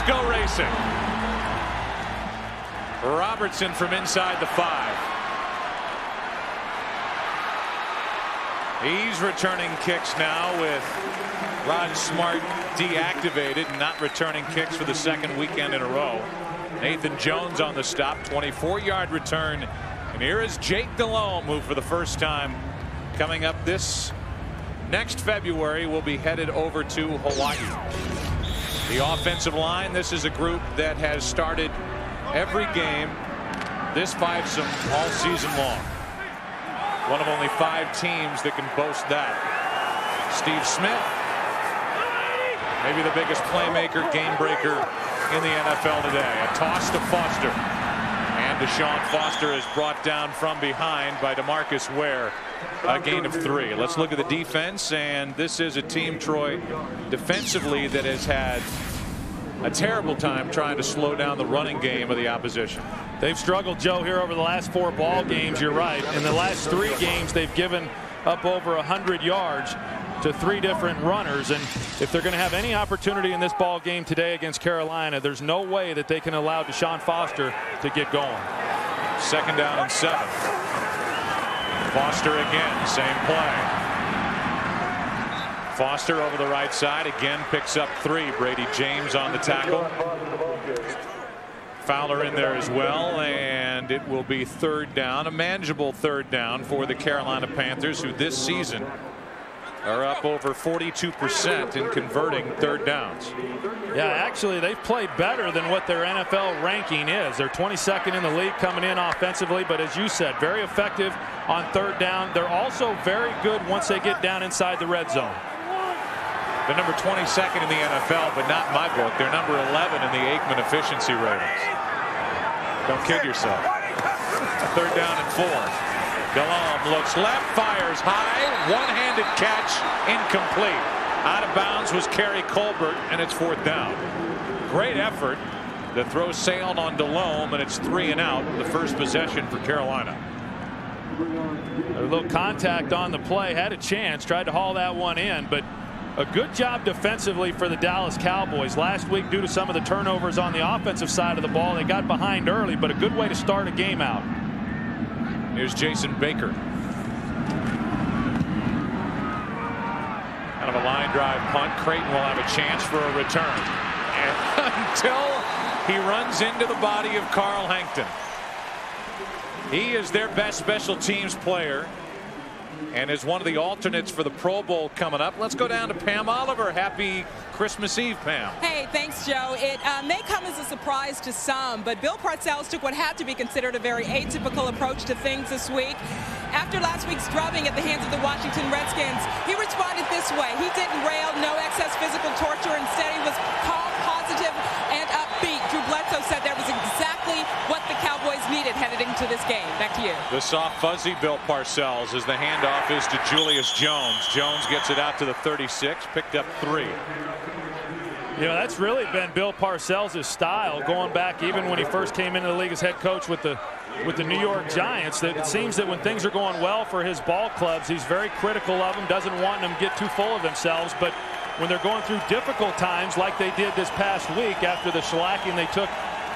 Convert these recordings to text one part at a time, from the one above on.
Let's go racing. Robertson from inside the five. He's returning kicks now with Rod Smart deactivated, and not returning kicks for the second weekend in a row. Nathan Jones on the stop, 24-yard return. And here is Jake Delhomme, who for the first time coming up this next February will be headed over to Hawaii. The offensive line, this is a group that has started every game this fivesome all season long. One of only five teams that can boast that. Steve Smith, maybe the biggest playmaker, game breaker in the NFL today. A toss to Foster. Deshaun Foster is brought down from behind by DeMarcus Ware. A gain of three. Let's look at the defense. And this is a team, Troy, defensively that has had a terrible time trying to slow down the running game of the opposition. They've struggled, Joe, here over the last four ball games. You're right. In the last three games, they've given up over 100 yards to three different runners. And if they're going to have any opportunity in this ball game today against Carolina, there's no way that they can allow Deshaun Foster to get going. Second down and seven. Foster again, same play. Foster over the right side again picks up three. Bradie James on the tackle. Fowler in there as well and it will be third down a manageable third down for the Carolina Panthers who this season are up over 42 percent in converting third downs. Yeah actually they've played better than what their NFL ranking is. They're 22nd in the league coming in offensively but as you said very effective on third down. They're also very good once they get down inside the red zone. They're number 22nd in the NFL, but not in my book. They're number 11 in the Aikman efficiency ratings. Don't kid yourself. Third down and four. Delhomme looks left, fires high, one-handed catch, incomplete. Out of bounds was Keary Colbert, and it's fourth down. Great effort. The throw sailed on Delhomme, and it's three and out. The first possession for Carolina. A little contact on the play, had a chance, tried to haul that one in, but a good job defensively for the Dallas Cowboys last week due to some of the turnovers on the offensive side of the ball. They got behind early, but a good way to start a game out. Here's Jason Baker. Out of a line drive punt. Crayton will have a chance for a return. And until he runs into the body of Karl Hankton. He is their best special teams player and is one of the alternates for the Pro Bowl coming up. Let's go down to Pam Oliver. Happy Christmas Eve, Pam. Hey, thanks, Joe. It uh, may come as a surprise to some, but Bill Parcells took what had to be considered a very atypical approach to things this week. After last week's drubbing at the hands of the Washington Redskins, he responded this way. He didn't rail, no excess physical torture. Instead, he was calm, positive, and upbeat. Drew Bledsoe said that was exactly what the Cowboys needed headed into this game. Back to you. The soft fuzzy Bill Parcells as the handoff is to Julius Jones. Jones gets it out to the 36, picked up three. You know, that's really been Bill Parcells' style going back even when he first came into the league as head coach with the with the New York Giants that it seems that when things are going well for his ball clubs he's very critical of them doesn't want them to get too full of themselves but when they're going through difficult times like they did this past week after the shellacking they took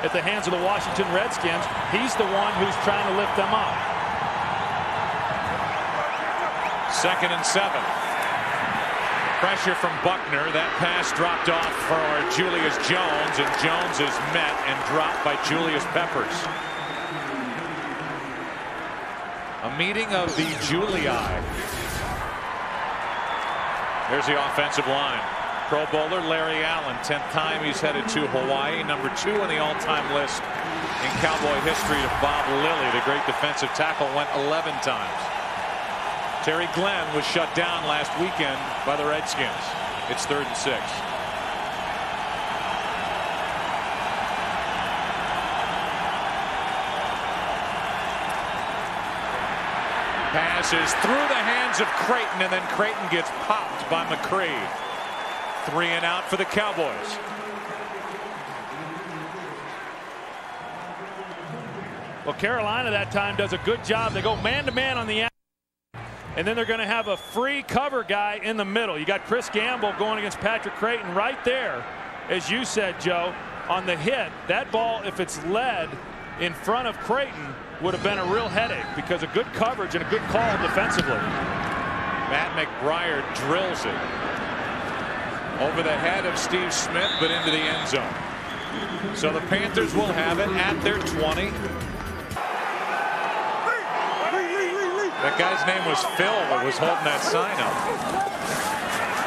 at the hands of the Washington Redskins he's the one who's trying to lift them up. Second and seven. Pressure from Buckner. That pass dropped off for Julius Jones, and Jones is met and dropped by Julius Peppers. A meeting of the Julii. There's the offensive line. Pro Bowler Larry Allen, 10th time he's headed to Hawaii, number two on the all-time list in Cowboy history to Bob Lilly. The great defensive tackle went 11 times. Terry Glenn was shut down last weekend by the Redskins. It's third and six. Passes through the hands of Crayton, and then Crayton gets popped by McCree. Three and out for the Cowboys. Well, Carolina that time does a good job. They go man to man on the outside, and then they're going to have a free cover guy in the middle. You got Chris Gamble going against Patrick Crayton right there, as you said, Joe. on the hit, that ball, if it's led in front of Crayton, would have been a real headache because a good coverage and a good call defensively. Matt McBriar drills it over the head of Steve Smith, but into the end zone. So the Panthers will have it at their 20. That guy's name was Phil that was holding that sign up.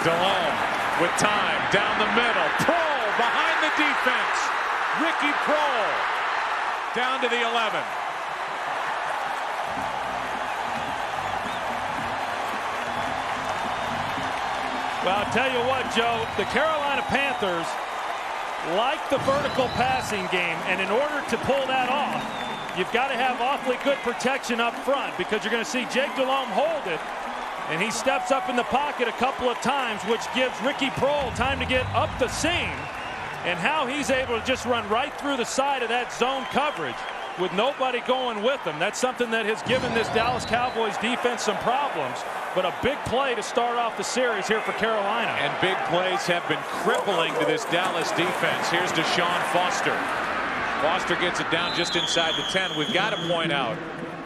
Delhomme with time down the middle. Proehl behind the defense. Ricky Proehl down to the 11. Well, I'll tell you what, Joe, the Carolina Panthers like the vertical passing game, and in order to pull that off, you've got to have awfully good protection up front because you're going to see Jake Delhomme hold it, and he steps up in the pocket a couple of times, which gives Ricky Proehl time to get up the seam, and how he's able to just run right through the side of that zone coverage with nobody going with him. That's something that has given this Dallas Cowboys defense some problems. But a big play to start off the series here for Carolina. And big plays have been crippling to this Dallas defense. Here's Deshaun Foster. Foster gets it down just inside the 10. We've got to point out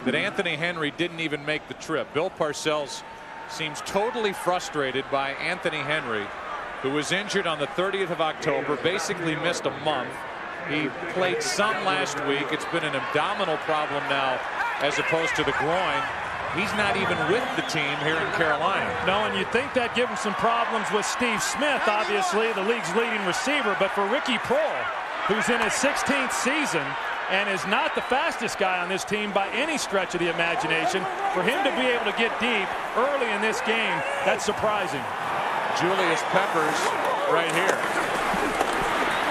that Anthony Henry didn't even make the trip. Bill Parcells seems totally frustrated by Anthony Henry, who was injured on the 30th of October, basically missed a month. He played some last week. It's been an abdominal problem now as opposed to the groin. He's not even with the team here in Carolina. No, and you'd think that'd give him some problems with Steve Smith, obviously, the league's leading receiver. But for Ricky Proehl, who's in his 16th season and is not the fastest guy on this team by any stretch of the imagination, for him to be able to get deep early in this game, that's surprising. Julius Peppers right here.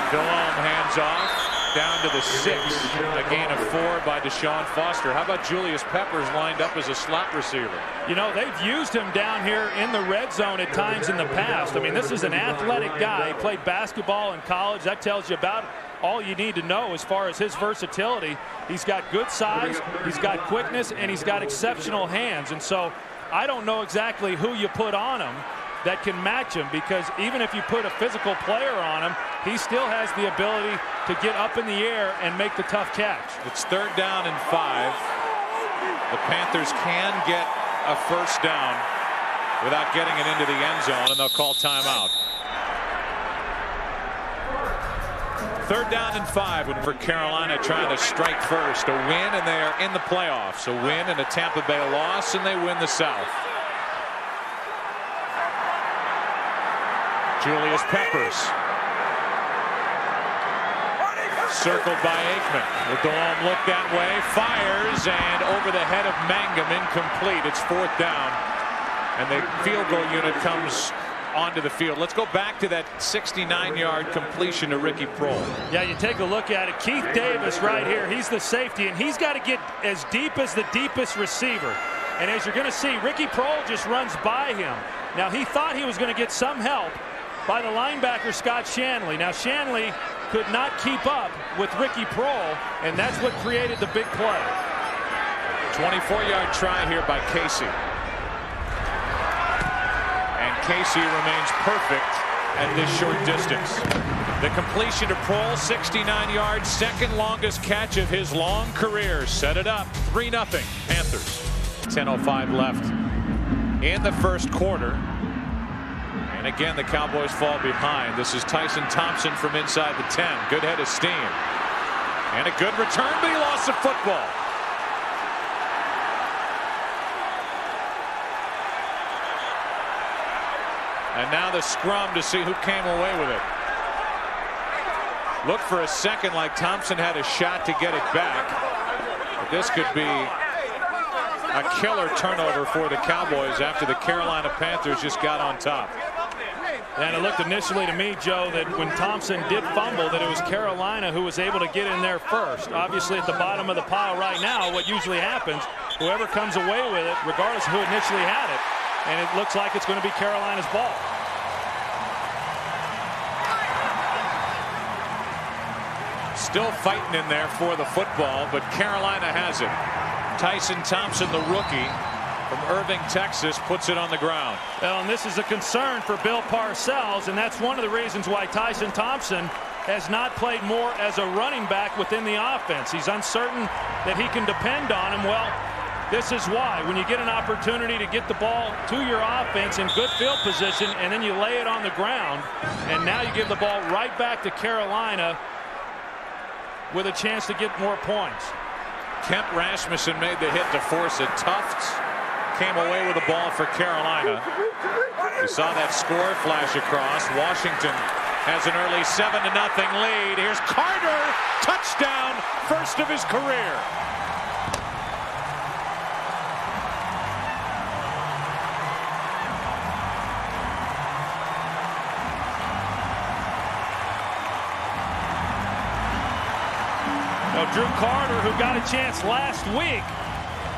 Delhomme hands off down to the six. A gain of four by Deshaun Foster. How about Julius Peppers lined up as a slot receiver? You know, they've used him down here in the red zone at times in the past. I mean, this is an athletic guy. He played basketball in college. That tells you about all you need to know as far as his versatility. He's got good size, he's got quickness, and he's got exceptional hands. And so I don't know exactly who you put on him that can match him because even if you put a physical player on him, he still has the ability to get up in the air and make the tough catch. It's third down and five. The Panthers can get a first down without getting it into the end zone, and they'll call timeout. Third down and five for Carolina trying to strike first. A win, and they are in the playoffs. A win and a Tampa Bay loss, and they win the South. Julius Peppers. Circled by Aikman. The Delhomme look that way. Fires and over the head of Mangum incomplete. It's fourth down. And the field goal unit comes onto the field. Let's go back to that 69-yard completion to Ricky Proehl. Yeah, you take a look at it. Keith Davis right here. He's the safety, and he's got to get as deep as the deepest receiver. And as you're going to see, Ricky Proehl just runs by him. Now, he thought he was going to get some help, by the linebacker Scott Shanle. Now Shanle could not keep up with Ricky Proehl, and that's what created the big play. 24-yard try here by Kasay. And Kasay remains perfect at this short distance. The completion to Proehl, 69 yards, second longest catch of his long career. Set it up, 3-0 Panthers. 10.05 left in the first quarter. And again, the Cowboys fall behind. This is Tyson Thompson from inside the 10. Good head of steam. And a good return, but he lost the football. And now the scrum to see who came away with it. Look for a second like Thompson had a shot to get it back. But this could be a killer turnover for the Cowboys after the Carolina Panthers just got on top. And it looked initially to me, Joe, that when Thompson did fumble, that it was Carolina who was able to get in there first. Obviously, at the bottom of the pile right now, what usually happens, whoever comes away with it, regardless of who initially had it, and it looks like it's going to be Carolina's ball. Still fighting in there for the football, but Carolina has it. Tyson Thompson, the rookie, from Irving, Texas, puts it on the ground. Well, and this is a concern for Bill Parcells, and that's one of the reasons why Tyson Thompson has not played more as a running back within the offense. He's uncertain that he can depend on him. Well, this is why. When you get an opportunity to get the ball to your offense in good field position and then you lay it on the ground and now you give the ball right back to Carolina with a chance to get more points. Kemp Rasmussen made the hit to force a Tufts came away with the ball for Carolina. We saw that score flash across. Washington has an early 7 to nothing lead. Here's Carter. Touchdown. First of his career. Now, Drew Carter, who got a chance last week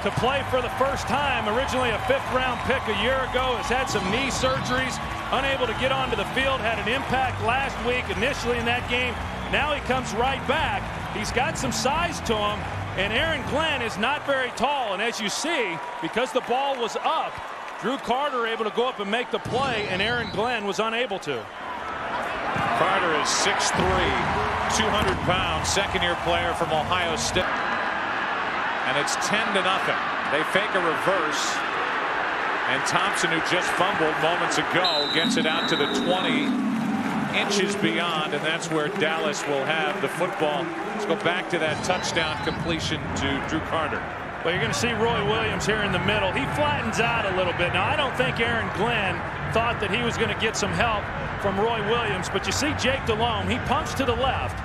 to play for the first time, originally a fifth round pick a year ago, has had some knee surgeries, unable to get onto the field, had an impact last week initially in that game. Now he comes right back. He's got some size to him, and Aaron Glenn is not very tall. And as you see, because the ball was up, Drew Carter able to go up and make the play, and Aaron Glenn was unable to. Carter is 6'3", 200 pounds, second year player from Ohio State. And it's 10 to nothing. They fake a reverse. And Thompson, who just fumbled moments ago, gets it out to the 20 inches beyond, and that's where Dallas will have the football. Let's go back to that touchdown completion to Drew Carter. Well, you're going to see Roy Williams here in the middle. He flattens out a little bit. Now, I don't think Aaron Glenn thought that he was going to get some help from Roy Williams, but you see Jake Delhomme, he pumps to the left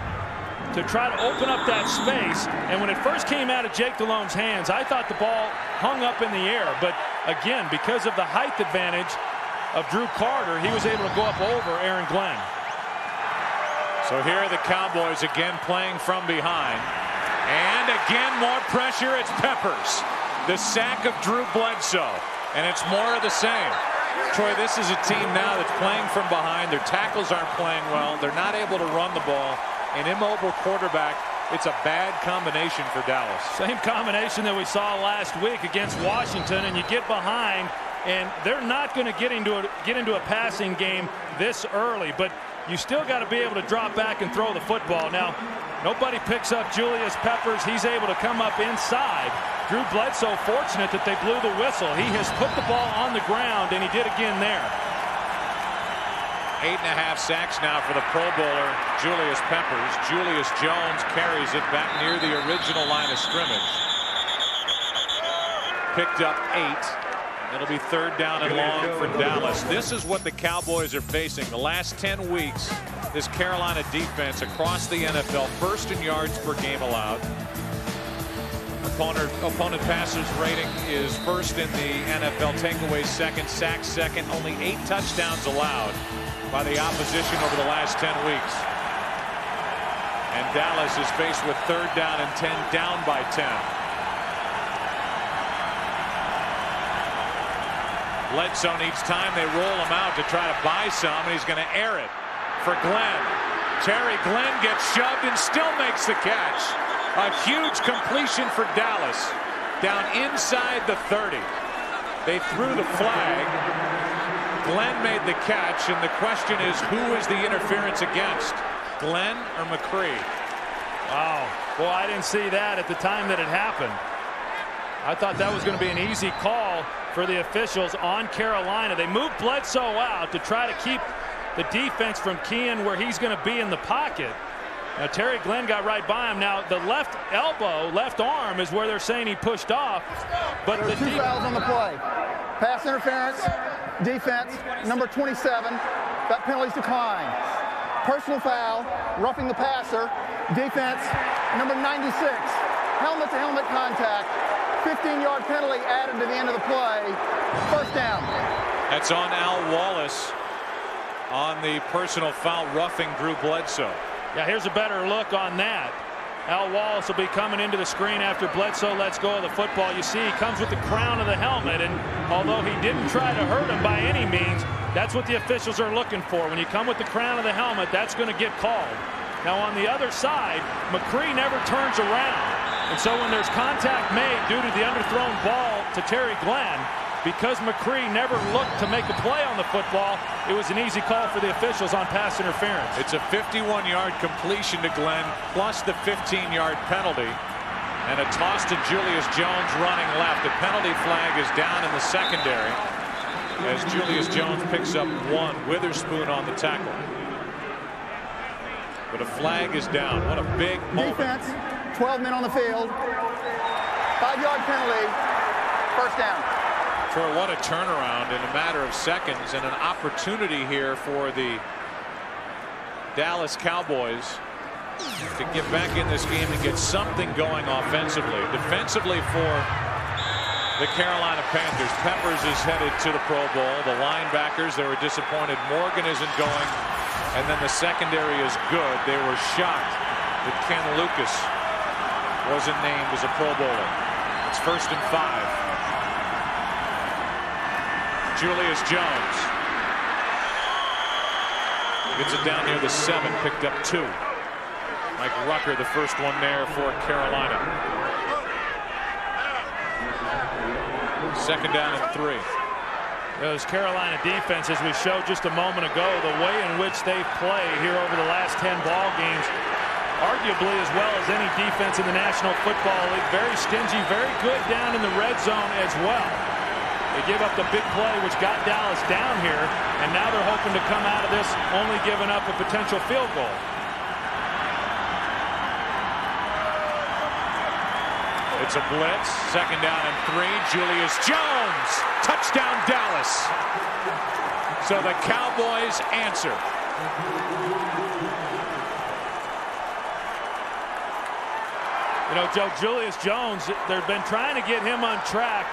to try to open up that space. And when it first came out of Jake Delhomme's hands, I thought the ball hung up in the air. But again, because of the height advantage of Drew Carter, he was able to go up over Aaron Glenn. So here are the Cowboys again playing from behind. And again, more pressure. It's Peppers. The sack of Drew Bledsoe. And it's more of the same. Troy, this is a team now that's playing from behind. Their tackles aren't playing well. They're not able to run the ball. An immobile quarterback. It's a bad combination for Dallas. Same combination that we saw last week against Washington, and you get behind, and they're not going to get into a get into a passing game this early, but you still got to be able to drop back and throw the football. Now, nobody picks up Julius Peppers. He's able to come up inside. Drew Bledsoe fortunate that they blew the whistle. He has put the ball on the ground, and he did again there. Eight and a half sacks now for the Pro Bowler, Julius Peppers. Julius Jones carries it back near the original line of scrimmage. Picked up eight. It'll be third down and long for Dallas. This is what the Cowboys are facing. The last 10 weeks, this Carolina defense across the NFL, first in yards per game allowed. Opponent, opponent passers rating is first in the NFL. Takeaways second, sacks second. Only eight touchdowns allowed by the opposition over the last 10 weeks. And Dallas is faced with third down and 10, down by 10. Bledsoe needs time. They roll him out to try to buy some, and he's going to air it for Glenn. Terry Glenn gets shoved and still makes the catch. A huge completion for Dallas down inside the 30. They threw the flag. Glenn made the catch, and the question is who is the interference against, Glenn or McCree? Wow. Well, I didn't see that at the time that it happened. I thought that was going to be an easy call for the officials on Carolina. They moved Bledsoe out to try to keep the defense from keying where he's going to be in the pocket. Now, Terry Glenn got right by him. Now, the left elbow, left arm is where they're saying he pushed off. But there the two fouls on the play. Pass interference, defense, number 27. That penalty's declined. Personal foul, roughing the passer, defense, number 96. Helmet-to-helmet contact. 15-yard penalty added to the end of the play. First down. That's on Al Wallace on the personal foul roughing Drew Bledsoe. Yeah, here's a better look on that. Al Wallace will be coming into the screen after Bledsoe lets go of the football. You see he comes with the crown of the helmet, and although he didn't try to hurt him by any means, that's what the officials are looking for. When you come with the crown of the helmet, that's going to get called. Now on the other side, McCree never turns around. And so when there's contact made due to the underthrown ball to Terry Glenn, because McCree never looked to make a play on the football, it was an easy call for the officials on pass interference. It's a 51-yard completion to Glenn plus the 15-yard penalty. And a toss to Julius Jones running left. The penalty flag is down in the secondary as Julius Jones picks up one. Witherspoon on the tackle. But a flag is down. What a big moment. Defense, 12 men on the field. Five-yard penalty, first down. Troy, what a turnaround in a matter of seconds and an opportunity here for the Dallas Cowboys to get back in this game and get something going offensively. Defensively for the Carolina Panthers. Peppers is headed to the Pro Bowl. The linebackers, they were disappointed. Morgan isn't going. And then the secondary is good. They were shocked that Ken Lucas wasn't named as a Pro Bowler. It's first and five. Julius Jones gets it down near the seven, picked up two. Mike Rucker, the first one there for Carolina. Second down and three. Those Carolina defenses we showed just a moment ago, the way in which they play here over the last 10 ball games, arguably as well as any defense in the National Football League. Very stingy, very good down in the red zone as well. They give up the big play, which got Dallas down here, and now they're hoping to come out of this only giving up a potential field goal. It's a blitz. Second down and three. Julius Jones. Touchdown Dallas. So the Cowboys answer. You know, Joe Julius Jones, they've been trying to get him on track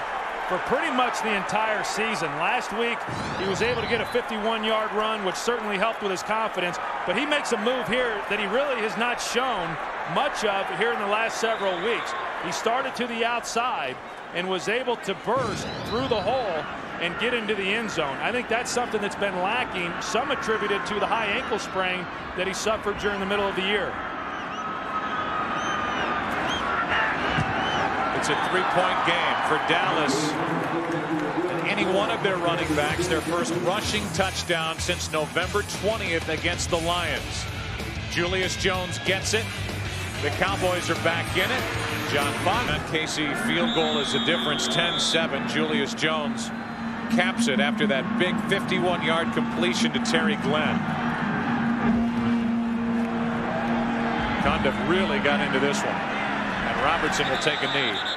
for pretty much the entire season. Last week, he was able to get a 51-yard run, which certainly helped with his confidence. But he makes a move here that he really has not shown much of here in the last several weeks. He started to the outside and was able to burst through the hole and get into the end zone. I think that's something that's been lacking, some attributed to the high ankle sprain that he suffered during the middle of the year. It's a three-point game for Dallas. And any one of their running backs, their first rushing touchdown since November 20th against the Lions. Julius Jones gets it. The Cowboys are back in it. John Bond. Kasay field goal is the difference 10-7. Julius Jones caps it after that big 51-yard completion to Terry Glenn. Cundiff really got into this one. And Robertson will take a knee.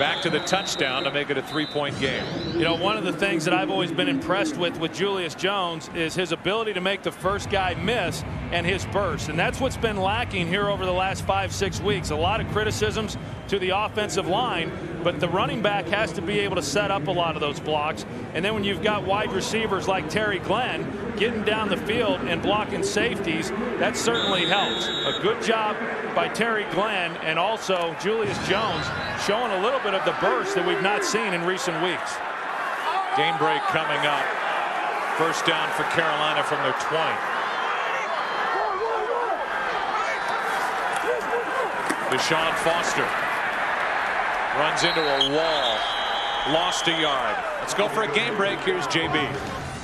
Back to the touchdown to make it a three-point game. You know, one of the things that I've always been impressed with with Julius Jones is his ability to make the first guy miss and his burst. And that's what's been lacking here over the last five, six weeks. A lot of criticisms to the offensive line, but the running back has to be able to set up a lot of those blocks. And then when you've got wide receivers like Terry Glenn getting down the field and blocking safeties, that certainly helps. A good job by Terry Glenn and also Julius Jones showing a little bit of the burst that we've not seen in recent weeks. Game break coming up. First down for Carolina from their 20. Deshaun Foster runs into a wall. Lost a yard. Let's go for a game break. Here's JB.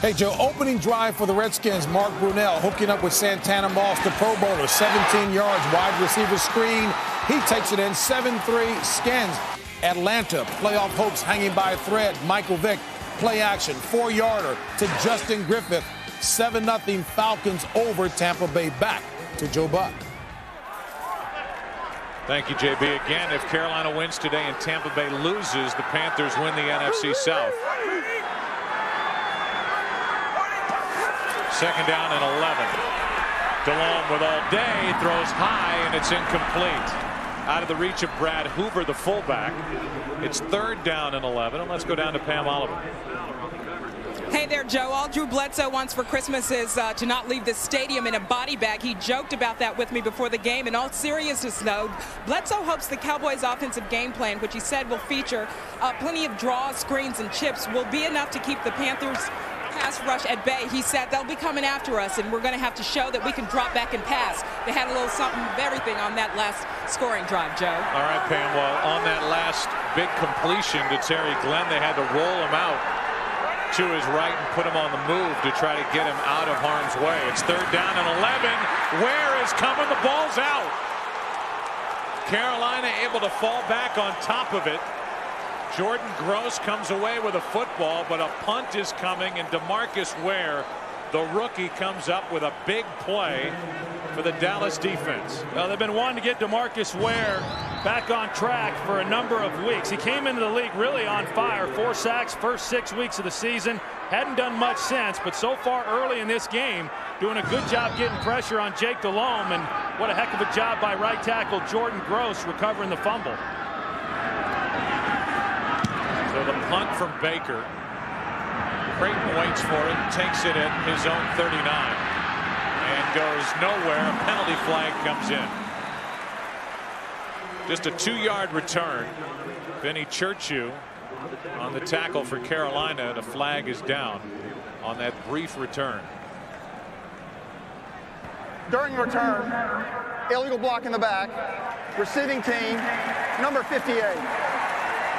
Hey, Joe, opening drive for the Redskins, Mark Brunell hooking up with Santana Moss, the Pro Bowler, 17 yards, wide receiver screen. He takes it in, 7-3, skins. Atlanta, playoff hopes hanging by a thread. Michael Vick, play action, four-yarder to Justin Griffith. 7-0 Falcons over Tampa Bay back to Joe Buck. Thank you, JB. Again, if Carolina wins today and Tampa Bay loses, the Panthers win the NFC South. Second down and 11. Delhomme with all day throws high and it's incomplete. Out of the reach of Brad Hoover, the fullback. It's third down and 11. And let's go down to Pam Oliver. Hey there, Joe. All Drew Bledsoe wants for Christmas is uh, to not leave the stadium in a body bag. He joked about that with me before the game. In all seriousness, though, Bledsoe hopes the Cowboys' offensive game plan, which he said will feature uh, plenty of draws, screens, and chips, will be enough to keep the Panthers pass rush at bay. He said they'll be coming after us, and we're going to have to show that we can drop back and pass. They had a little something of everything on that last scoring drive, Joe. All right, Pam. Well, on that last big completion to Terry Glenn, they had to roll him out to his right and put him on the move to try to get him out of harm's way. It's third down and 11. Ware is coming. The ball's out. Carolina able to fall back on top of it. Jordan Gross comes away with a football, but a punt is coming, and Demarcus Ware, the rookie, comes up with a big play for the Dallas defense. Well, they've been wanting to get Demarcus Ware back on track for a number of weeks. He came into the league really on fire. Four sacks first six weeks of the season. Hadn't done much since, but so far early in this game, doing a good job getting pressure on Jake Delhomme, and what a heck of a job by right tackle Jordan Gross recovering the fumble. So the punt from Baker. Crayton waits for it, takes it at his own 39, and goes nowhere. A penalty flag comes in. Just a two-yard return. Vinny Ciurciu on the tackle for Carolina. The flag is down on that brief return. During return, illegal block in the back, receiving team, number 58.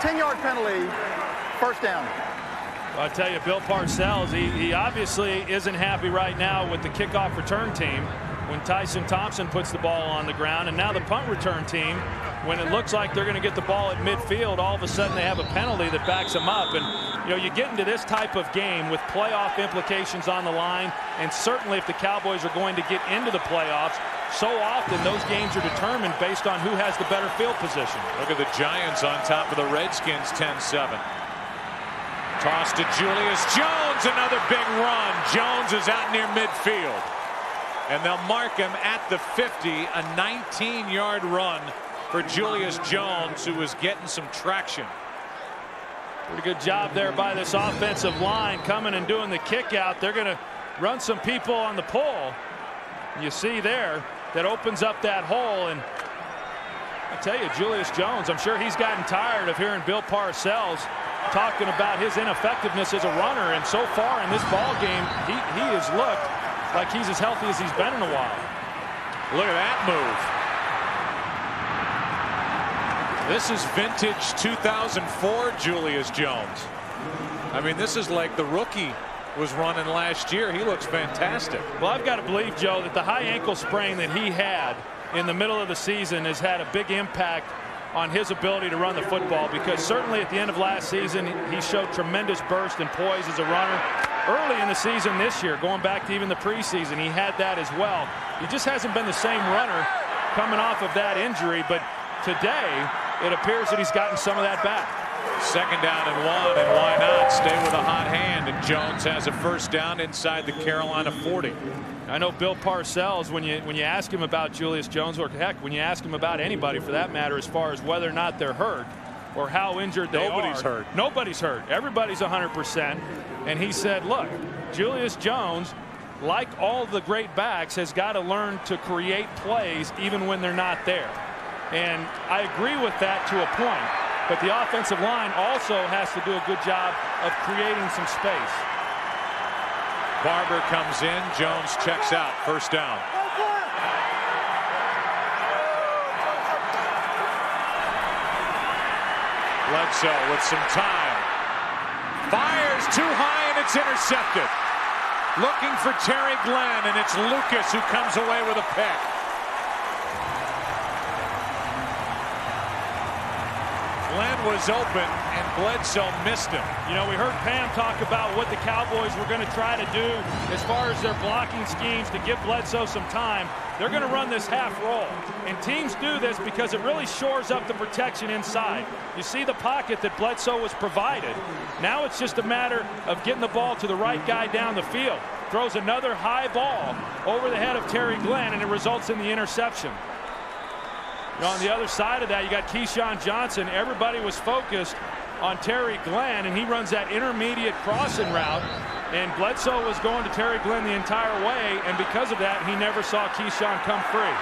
10-yard penalty, first down. I tell you, Bill Parcells, he, he obviously isn't happy right now with the kickoff return team when Tyson Thompson puts the ball on the ground. And now the punt return team, when it looks like they're going to get the ball at midfield, all of a sudden they have a penalty that backs them up. And, you know, you get into this type of game with playoff implications on the line. And certainly if the Cowboys are going to get into the playoffs, so often those games are determined based on who has the better field position. Look at the Giants on top of the Redskins 10-7. Toss to Julius Jones, another big run. Jones is out near midfield. And they'll mark him at the 50, a 19-yard run for Julius Jones, who was getting some traction. Pretty good job there by this offensive line coming and doing the kick out. They're going to run some people on the pull. You see there that opens up that hole. And I tell you, Julius Jones, I'm sure he's gotten tired of hearing Bill Parcells talking about his ineffectiveness as a runner. And so far in this ball game, he, he has looked like he's as healthy as he's been in a while. Look at that move. This is vintage 2004 Julius Jones. I mean, this is like the rookie was running last year. He looks fantastic. Well, I've got to believe, Joe, that the high ankle sprain that he had in the middle of the season has had a big impact on his ability to run the football because certainly at the end of last season he showed tremendous burst and poise as a runner. Early in the season this year going back to even the preseason he had that as well. He just hasn't been the same runner coming off of that injury but today it appears that he's gotten some of that back second down and one and why not stay with a hot hand and Jones has a first down inside the Carolina 40 I know Bill Parcells, when you when you ask him about Julius Jones, or heck, when you ask him about anybody for that matter, as far as whether or not they're hurt or how injured they Nobody's are. Nobody's hurt. Nobody's hurt. Everybody's 100%. And he said, look, Julius Jones, like all the great backs, has got to learn to create plays even when they're not there. And I agree with that to a point. But the offensive line also has to do a good job of creating some space. Barber comes in. Jones checks out. First down. Bledsoe with some time. Fires too high and it's intercepted. Looking for Terry Glenn and it's Lucas who comes away with a pick. Glenn was open and Bledsoe missed him. You know, we heard Pam talk about what the Cowboys were going to try to do as far as their blocking schemes to give Bledsoe some time. They're going to run this half roll. And teams do this because it really shores up the protection inside. You see the pocket that Bledsoe was provided. Now it's just a matter of getting the ball to the right guy down the field. Throws another high ball over the head of Terry Glenn, and it results in the interception. On the other side of that, you got Keyshawn Johnson. Everybody was focused on Terry Glenn, and he runs that intermediate crossing route. And Bledsoe was going to Terry Glenn the entire way, and because of that, he never saw Keyshawn come free.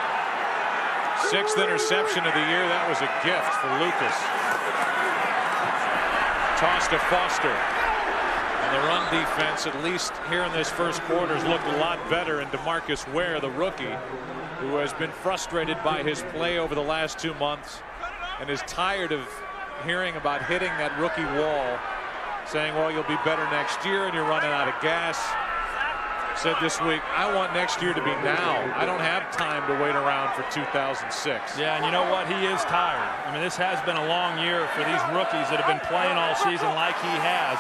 Sixth interception of the year. That was a gift for Lucas. Toss to Foster. And the run defense, at least here in this first quarter, has looked a lot better. And Demarcus Ware, the rookie, who has been frustrated by his play over the last two months and is tired of hearing about hitting that rookie wall, saying, well, you'll be better next year and you're running out of gas said this week, I want next year to be now. I don't have time to wait around for 2006. Yeah, and you know what? He is tired. I mean, this has been a long year for these rookies that have been playing all season like he has.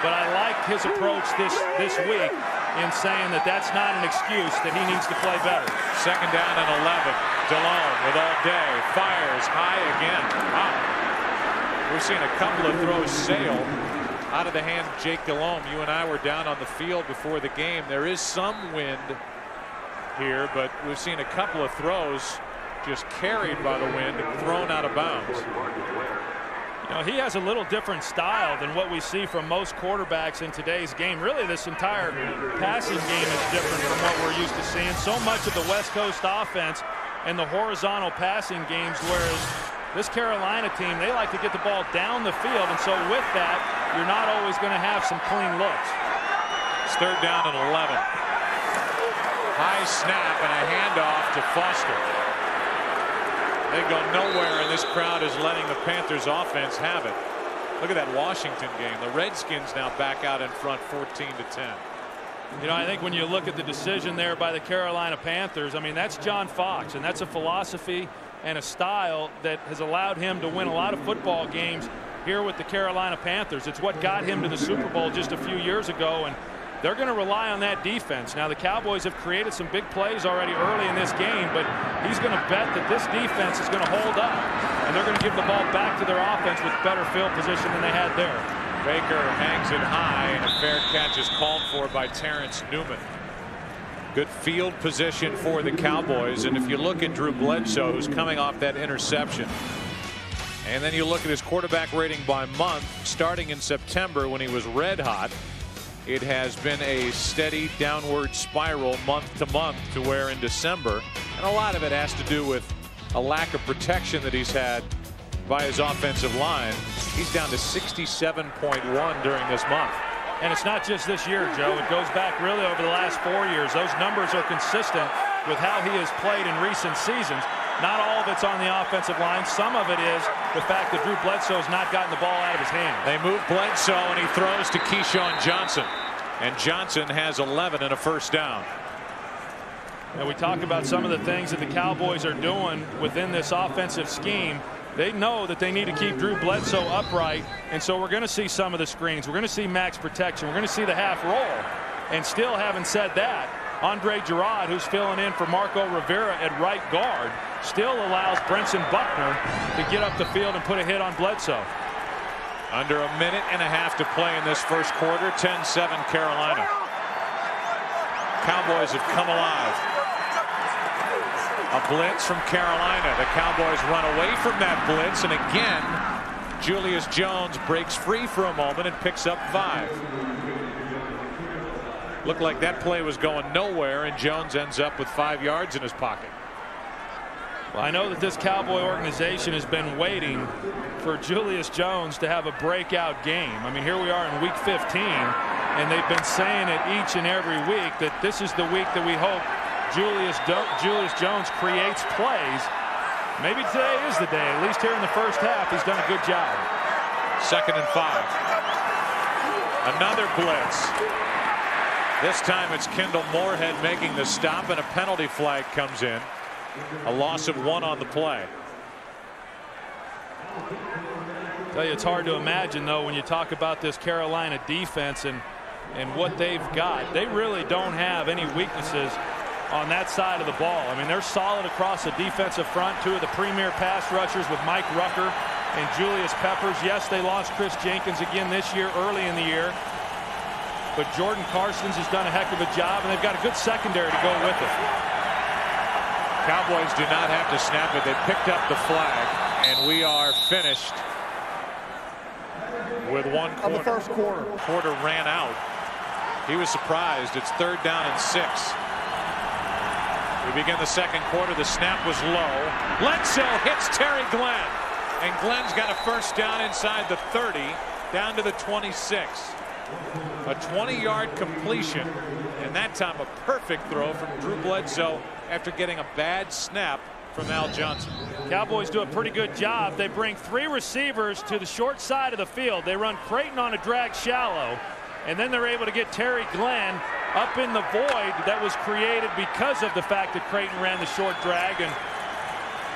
But I like his approach this, this week in saying that that's not an excuse, that he needs to play better. Second down and 11. Delhomme with all day. Fires high again. Wow. We've seen a couple of throws sail out of the hand of Jake Delhomme. You and I were down on the field before the game. There is some wind here, but we've seen a couple of throws just carried by the wind and thrown out of bounds. Know, he has a little different style than what we see from most quarterbacks in today's game. Really, this entire passing game is different from what we're used to seeing. So much of the West Coast offense and the horizontal passing games, whereas this Carolina team, they like to get the ball down the field, and so with that, you're not always going to have some clean looks. It's third down and 11. High snap and a handoff to Foster. They go nowhere, and this crowd is letting the Panthers offense have it. Look at that Washington game. The Redskins now back out in front 14 to 10. You know, I think when you look at the decision there by the Carolina Panthers, I mean, that's John Fox, and that's a philosophy and a style that has allowed him to win a lot of football games here with the Carolina Panthers. It's what got him to the Super Bowl just a few years ago, and they're going to rely on that defense. Now, the Cowboys have created some big plays already early in this game, but he's going to bet that this defense is going to hold up, and they're going to give the ball back to their offense with better field position than they had there. Baker hangs it high, and a fair catch is called for by Terrence Newman. Good field position for the Cowboys. And if you look at Drew Bledsoe, who's coming off that interception, and then you look at his quarterback rating by month, starting in September when he was red hot, it has been a steady downward spiral month to month to where in December, and a lot of it has to do with a lack of protection that he's had by his offensive line. He's down to 67.1 during this month. And it's not just this year, Joe. It goes back really over the last four years. Those numbers are consistent with how he has played in recent seasons. Not all of it's on the offensive line. Some of it is the fact that Drew Bledsoe has not gotten the ball out of his hand. They move Bledsoe, and he throws to Keyshawn Johnson. And Johnson has 11 and a first down. And we talk about some of the things that the Cowboys are doing within this offensive scheme. They know that they need to keep Drew Bledsoe upright, and so we're going to see some of the screens. We're going to see max protection. We're going to see the half roll. And still having said that, Andre Gurode, who's filling in for Marco Rivera at right guard, still allows Brentson Buckner to get up the field and put a hit on Bledsoe. Under a minute and a half to play in this first quarter, 10-7 Carolina. Cowboys have come alive. A blitz from Carolina. The Cowboys run away from that blitz, and again, Julius Jones breaks free for a moment and picks up five. Looked like that play was going nowhere, and Jones ends up with five yards in his pocket. Well, I know that this Cowboy organization has been waiting for Julius Jones to have a breakout game. I mean, here we are in week 15, and they've been saying it each and every week that this is the week that we hope Julius, Julius Jones creates plays. Maybe today is the day. At least here in the first half, he's done a good job. Second and five. Another blitz. This time it's Kindal Moorehead making the stop, and a penalty flag comes in. A loss of one on the play. Tell you, it's hard to imagine, though, when you talk about this Carolina defense and and what they've got. They really don't have any weaknesses on that side of the ball. I mean, they're solid across the defensive front. Two of the premier pass rushers with Mike Rucker and Julius Peppers. Yes, they lost Kris Jenkins again this year, early in the year. But Jordan Carstens has done a heck of a job, and they've got a good secondary to go with it. Cowboys do not have to snap it. They picked up the flag, and we are finished with one quarter. Of the first quarter. Quarter ran out. He was surprised. It's third down and six. We begin the second quarter. The snap was low. Bledsoe hits Terry Glenn. And Glenn's got a first down inside the 30, down to the 26. A 20-yard completion, and that time a perfect throw from Drew Bledsoe after getting a bad snap from Al Johnson. Cowboys do a pretty good job. They bring three receivers to the short side of the field. They run Crayton on a drag shallow, and then they're able to get Terry Glenn up in the void that was created because of the fact that Crayton ran the short drag. And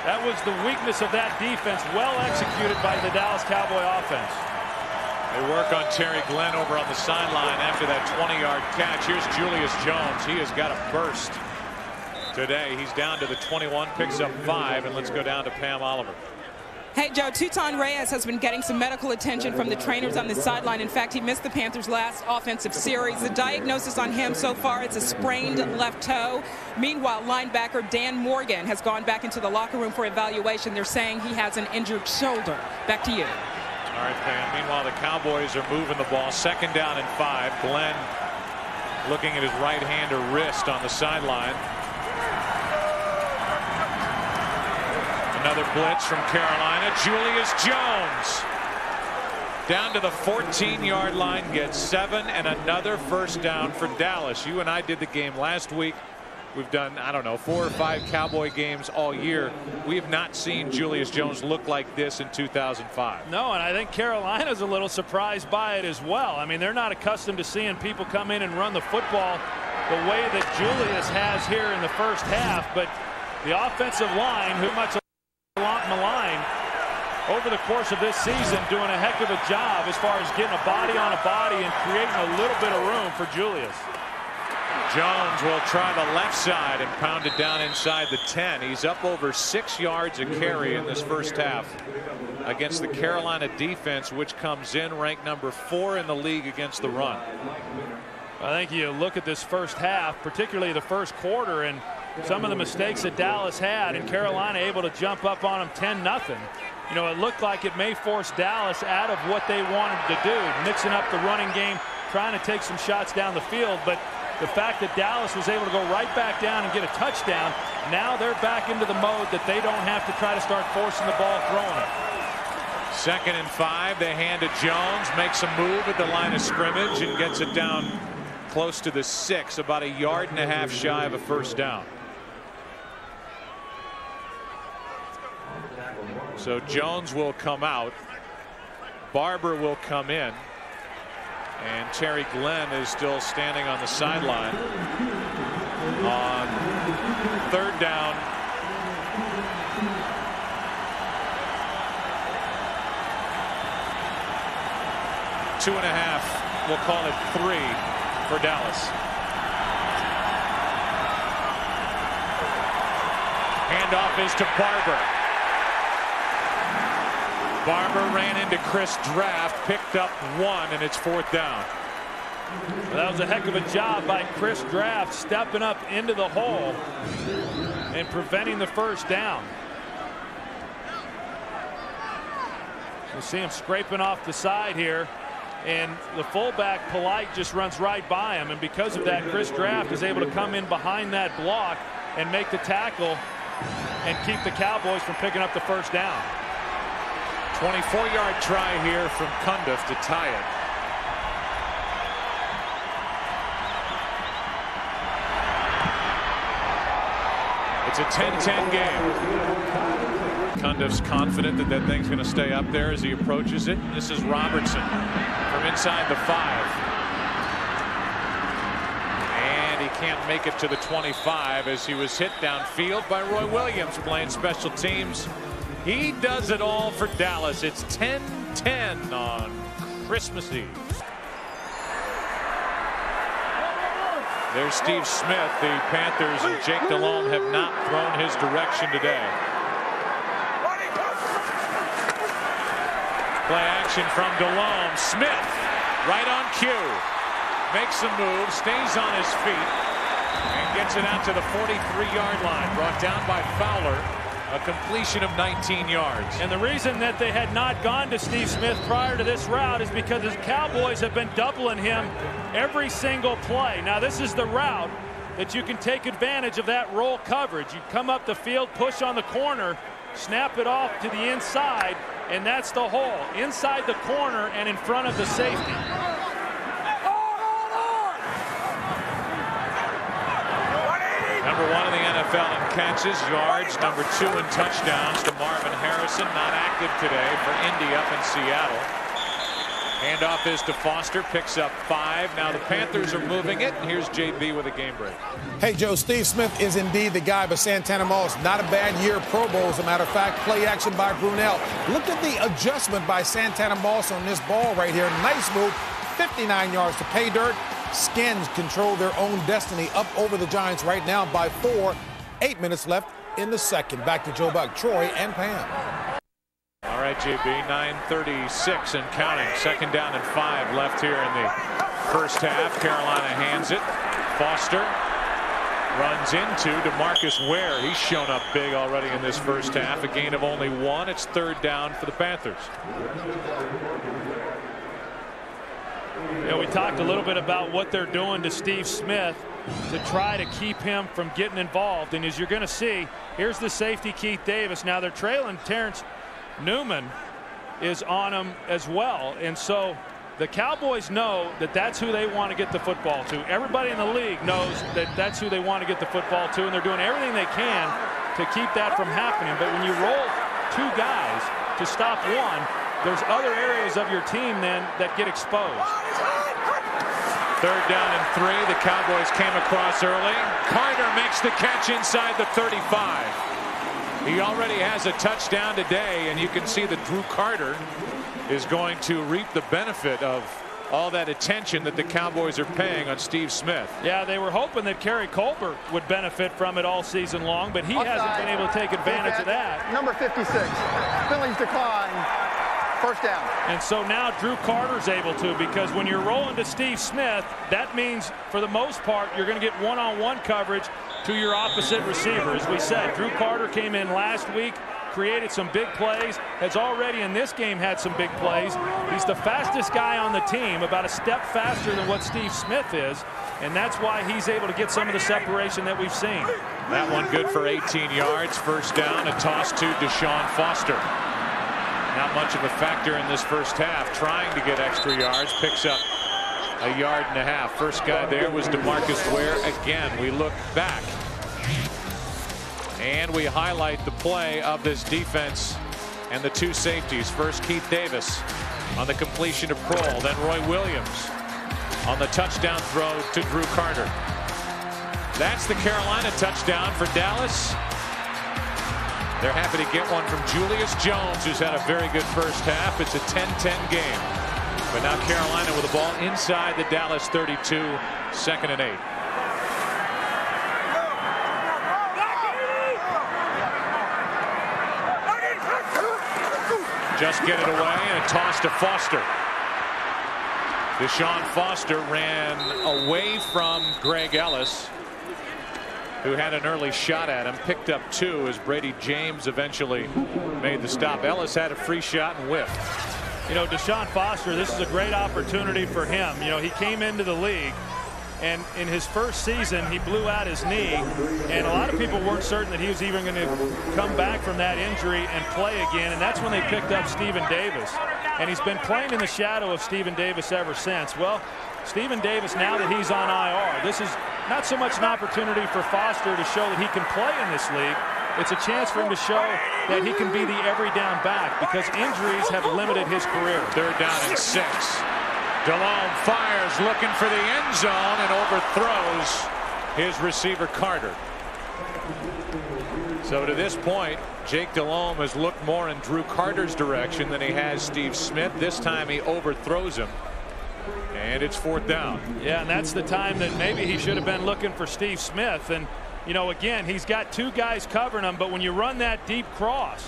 that was the weakness of that defense, well executed by the Dallas Cowboy offense. They work on Terry Glenn over on the sideline after that 20-yard catch. Here's Julius Jones. He has got a burst today. He's down to the 21, picks up five, and let's go down to Pam Oliver. Hey, Joe, Tutan Reyes has been getting some medical attention from the trainers on the sideline. In fact, he missed the Panthers' last offensive series. The diagnosis on him so far is a sprained left toe. Meanwhile, linebacker Dan Morgan has gone back into the locker room for evaluation. They're saying he has an injured shoulder. Back to you. All right, Pam. Meanwhile, the Cowboys are moving the ball. Second down and five. Glenn looking at his right hand or wrist on the sideline. Another blitz from Carolina. Julius Jones down to the 14-yard line, gets seven and another first down for Dallas. You and I did the game last week. We've done, I don't know, four or five Cowboy games all year. We have not seen Julius Jones look like this in 2005. No, and I think Carolina's a little surprised by it as well. I mean, they're not accustomed to seeing people come in and run the football the way that Julius has here in the first half. But the offensive line, who much maligned over the course of this season doing a heck of a job as far as getting a body on a body and creating a little bit of room for Julius. Jones will try the left side and pound it down inside the 10. He's up over six yards a carry in this first half against the Carolina defense, which comes in ranked number four in the league against the run. I think you look at this first half, particularly the first quarter, and some of the mistakes that Dallas had and Carolina able to jump up on them 10 nothing. You know, it looked like it may force Dallas out of what they wanted to do, mixing up the running game, trying to take some shots down the field. But the fact that Dallas was able to go right back down and get a touchdown, now they're back into the mode that they don't have to try to start forcing the ball, throwing it. Second and five, they hand to Jones, makes a move at the line of scrimmage and gets it down close to the six, about a yard and a half shy of a first down. So Jones will come out. Barber will come in. And Terry Glenn is still standing on the sideline. On third down. Two and a half. We'll call it three for Dallas. Handoff is to Barber. Barber ran into Chris Draft, picked up one, and it's fourth down. Well, that was a heck of a job by Chris Draft stepping up into the hole and preventing the first down. You see him scraping off the side here. And the fullback, Polite, just runs right by him. And because of that, Chris Draft is able to come in behind that block and make the tackle and keep the Cowboys from picking up the first down. 24-yard try here from Cundiff to tie it. It's a 10-10 game. Cundiff's confident that that thing's going to stay up there as he approaches it. This is Robertson from inside the five. And he can't make it to the 25 as he was hit downfield by Roy Williams playing special teams. He does it all for Dallas. It's 10-10 on Christmas Eve. There's Steve Smith. The Panthers and Jake Delhomme have not thrown his direction today. Play action from Delhomme. Smith right on cue. Makes a move, stays on his feet, and gets it out to the 43-yard line. Brought down by Fowler. A completion of 19 yards. And the reason that they had not gone to Steve Smith prior to this route is because the Cowboys have been doubling him every single play. Now, this is the route that you can take advantage of that roll coverage. You come up the field, push on the corner, snap it off to the inside, and that's the hole. Inside the corner and in front of the safety. The NFL in catches, yards, number two in touchdowns to Marvin Harrison, not active today for Indy up in Seattle. Handoff is to Foster, picks up five. Now the Panthers are moving it, and here's JB with a game break. Hey, Joe, Steve Smith is indeed the guy, but Santana Moss, not a bad year Pro Bowl, as a matter of fact. Play action by Brunell. Look at the adjustment by Santana Moss on this ball right here. Nice move, 59 yards to pay dirt. Skins control their own destiny up over the Giants right now by four. Eight minutes left in the second. Back to Joe Buck, Troy, and Pam. All right, JB, 9.36 and counting. Second down and five left here in the first half. Carolina hands it. Foster runs into DeMarcus Ware. He's shown up big already in this first half. A gain of only one. It's third down for the Panthers. Yeah, we talked a little bit about what they're doing to Steve Smith to try to keep him from getting involved. And as you're going to see, here's the safety Keith Davis. Now they're trailing Terrence Newman is on him as well. And so the Cowboys know that that's who they want to get the football to. Everybody in the league knows that that's who they want to get the football to, and they're doing everything they can to keep that from happening. But when you roll two guys to stop one, there's other areas of your team then that get exposed. Third down and three. The Cowboys came across early. Carter makes the catch inside the 35. He already has a touchdown today, and you can see that Drew Carter is going to reap the benefit of all that attention that the Cowboys are paying on Steve Smith. Yeah, they were hoping that Keary Colbert would benefit from it all season long, but he hasn't been able to take advantage of that. Number 56. Penalties decline. First down. And so now Drew Carter's able to because when you're rolling to Steve Smith, that means for the most part you're going to get one-on-one -on -one coverage to your opposite receiver. As we said, Drew Carter came in last week, created some big plays, has already in this game had some big plays. He's the fastest guy on the team, about a step faster than what Steve Smith is, and that's why he's able to get some of the separation that we've seen. That one good for 18 yards. First down, a toss to Deshaun Foster. Not much of a factor in this first half. Trying to get extra yards. Picks up a yard and a half. First guy there was DeMarcus Ware. Again, we look back. And we highlight the play of this defense and the two safeties. First, Keith Davis on the completion of Proehl. Then Roy Williams on the touchdown throw to Drew Carter. That's the Carolina touchdown for Dallas. They're happy to get one from Julius Jones, who's had a very good first half. It's a 10-10 game. But now Carolina with the ball inside the Dallas 32, second and eight. Just get it away and a toss to Foster. Deshaun Foster ran away from Greg Ellis who had an early shot at him, picked up two as Bradie James eventually made the stop. Ellis had a free shot and whiffed. You know, Deshaun Foster, this is a great opportunity for him. You know, he came into the league and in his first season, he blew out his knee, and a lot of people weren't certain that he was even going to come back from that injury and play again, and that's when they picked up Stephen Davis. And he's been playing in the shadow of Stephen Davis ever since. Well, Stephen Davis, now that he's on IR, this is not so much an opportunity for Foster to show that he can play in this league. It's a chance for him to show that he can be the every down back because injuries have limited his career. Third down and six. Delhomme fires looking for the end zone and overthrows his receiver Carter. So to this point, Jake Delhomme has looked more in Drew Carter's direction than he has Steve Smith. This time he overthrows him. And it's fourth down. Yeah, and that's the time that maybe he should have been looking for Steve Smith. And, you know, again, he's got two guys covering him, but when you run that deep cross,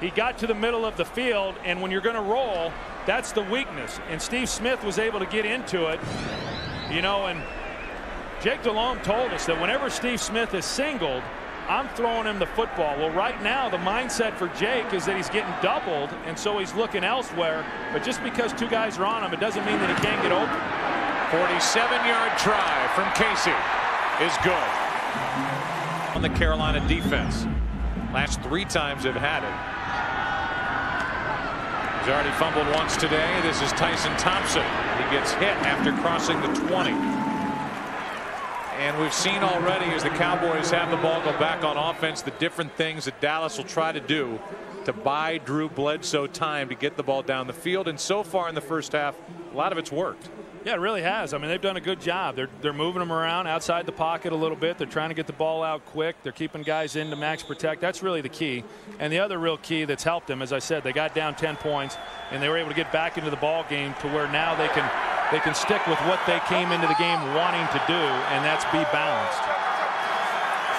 he got to the middle of the field, and when you're going to roll, that's the weakness. And Steve Smith was able to get into it, you know, and Jake Delhomme told us that whenever Steve Smith is singled, I'm throwing him the football. Well, right now, the mindset for Jake is that he's getting doubled, and so he's looking elsewhere. But just because two guys are on him, it doesn't mean that he can't get open. 47-yard try from Kasay is good. On the Carolina defense. Last three times they've had it. He's already fumbled once today. This is Tyson Thompson. He gets hit after crossing the 20. And we've seen already as the Cowboys have the ball go back on offense the different things that Dallas will try to do to buy Drew Bledsoe time to get the ball down the field. And so far in the first half, a lot of it's worked. Yeah, it really has. I mean, they've done a good job. They're they're moving them around outside the pocket a little bit. They're trying to get the ball out quick. They're keeping guys in to max protect. That's really the key. And the other real key that's helped them, as I said, they got down 10 points and they were able to get back into the ball game to where now they can they can stick with what they came into the game wanting to do, and that's be balanced.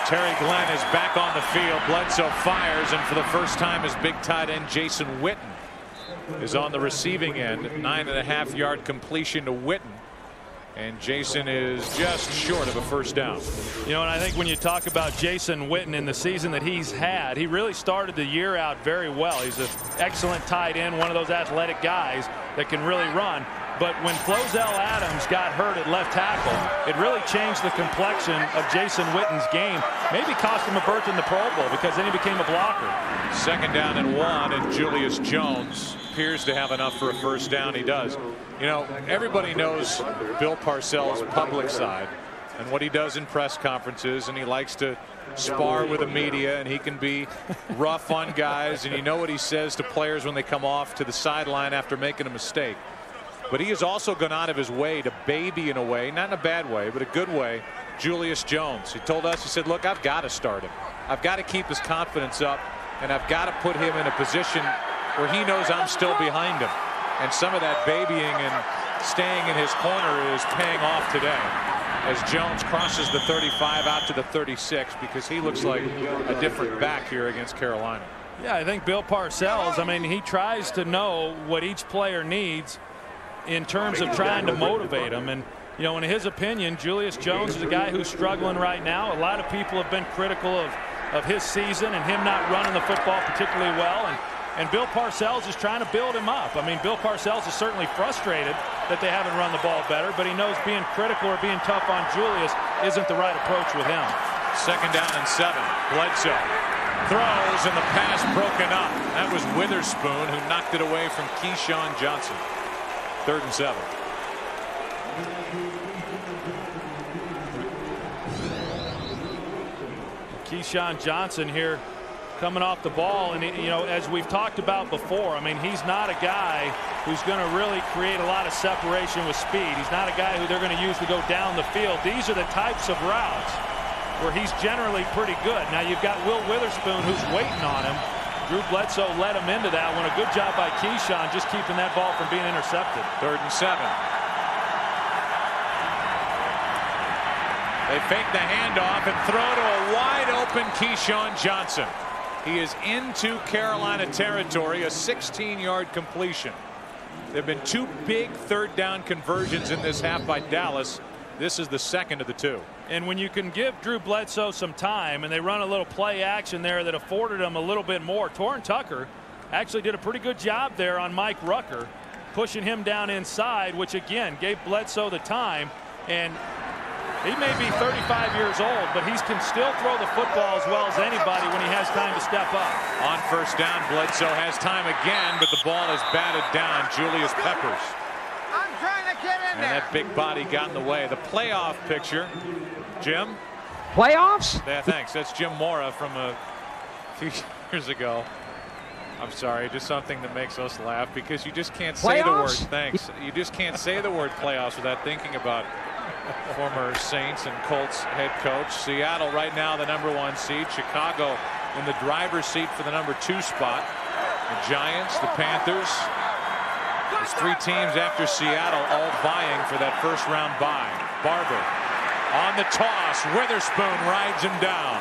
Terry Glenn is back on the field. Bledsoe fires, and for the first time, his big tight end Jason Witten is on the receiving end. Nine and a half yard completion to Witten. And Jason is just short of a first down. You know, and I think when you talk about Jason Witten in the season that he's had, he really started the year out very well. He's an excellent tight end, one of those athletic guys that can really run. But when Flozell Adams got hurt at left tackle, it really changed the complexion of Jason Witten's game. Maybe cost him a berth in the Pro Bowl because then he became a blocker. Second down and one, and Julius Jones appears to have enough for a first down. He does. You know, everybody knows Bill Parcells' public side and what he does in press conferences, and he likes to spar with the media, and he can be rough on guys, and you know what he says to players when they come off to the sideline after making a mistake. But he has also gone out of his way to baby in a way, not in a bad way, but a good way, Julius Jones. He told us, he said, look, I've got to start him. I've got to keep his confidence up, and I've got to put him in a position where he knows I'm still behind him. And some of that babying and staying in his corner is paying off today as Jones crosses the 35 out to the 36 because he looks like a different back here against Carolina. Yeah, I think Bill Parcells, I mean, he tries to know what each player needs in terms of trying to motivate them. And, you know, in his opinion, Julius Jones is a guy who's struggling right now. A lot of people have been critical of, of his season and him not running the football particularly well. And, and Bill Parcells is trying to build him up. I mean, Bill Parcells is certainly frustrated that they haven't run the ball better, but he knows being critical or being tough on Julius isn't the right approach with him. Second down and seven. Bledsoe throws and the pass broken up. That was Witherspoon who knocked it away from Keyshawn Johnson. Third and seven. Keyshawn Johnson here coming off the ball and you know as we've talked about before I mean he's not a guy who's going to really create a lot of separation with speed he's not a guy who they're going to use to go down the field these are the types of routes where he's generally pretty good now you've got Will Witherspoon who's waiting on him Drew Bledsoe led him into that one. A good job by Keyshawn just keeping that ball from being intercepted. Third and seven. They fake the handoff and throw to a wide open Keyshawn Johnson. He is into Carolina territory, a 16 yard completion. There have been two big third down conversions in this half by Dallas. This is the second of the two. And when you can give Drew Bledsoe some time and they run a little play action there that afforded him a little bit more. Torrin Tucker actually did a pretty good job there on Mike Rucker, pushing him down inside, which again gave Bledsoe the time. And he may be 35 years old, but he can still throw the football as well as anybody when he has time to step up. On first down, Bledsoe has time again, but the ball is batted down. Julius Peppers I'm trying to get in and there. And that big body got in the way. The playoff picture, Jim. Playoffs? Yeah, thanks. That's Jim Mora from a few years ago. I'm sorry, just something that makes us laugh because you just can't say the word thanks. You just can't say the word playoffs without thinking about former Saints and Colts head coach. Seattle right now the number one seed. Chicago in the driver's seat for the number two spot. The Giants, the Panthers, there's three teams after Seattle all vying for that first round bye. Barber on the toss. Witherspoon rides him down.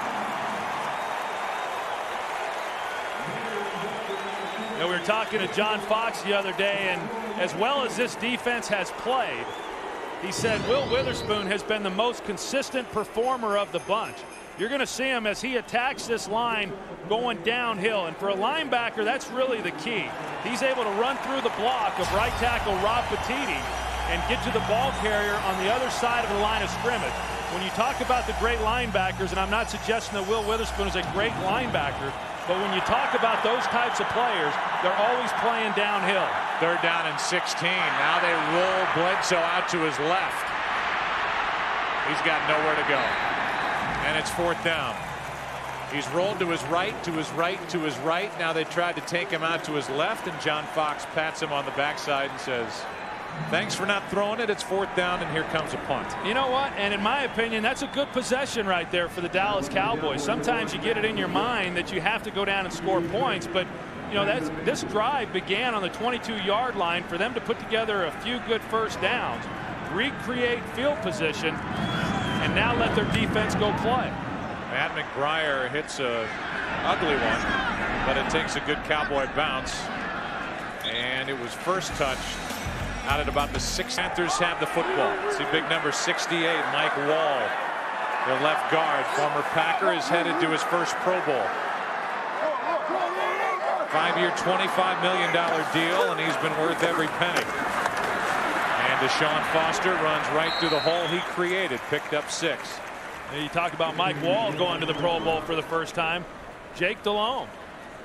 You know, we were talking to John Fox the other day, and as well as this defense has played, he said Will Witherspoon has been the most consistent performer of the bunch. You're going to see him as he attacks this line going downhill. And for a linebacker, that's really the key. He's able to run through the block of right tackle Rob Petitti and get to the ball carrier on the other side of the line of scrimmage. When you talk about the great linebackers, and I'm not suggesting that Will Witherspoon is a great linebacker, but when you talk about those types of players, they're always playing downhill. Third down and 16. Now they roll Bledsoe out to his left. He's got nowhere to go. And it's fourth down. He's rolled to his right, to his right, to his right. Now they tried to take him out to his left, and John Fox pats him on the backside and says, Thanks for not throwing it. It's fourth down, and here comes a punt. You know what? And in my opinion, that's a good possession right there for the Dallas Cowboys. Sometimes you get it in your mind that you have to go down and score points, but you know that's this drive began on the 22-yard line for them to put together a few good first downs, recreate field position, and now let their defense go play. Matt McBriar hits a ugly one, but it takes a good Cowboy bounce, and it was first touched out at about the six. Panthers have the football. See big number 68, Mike Wahle, their left guard. Former Packer is headed to his first Pro Bowl. Five-year, $25 million deal, and he's been worth every penny. And Deshaun Foster runs right through the hole he created, picked up six. You talk about Mike Wahle going to the Pro Bowl for the first time. Jake Delhomme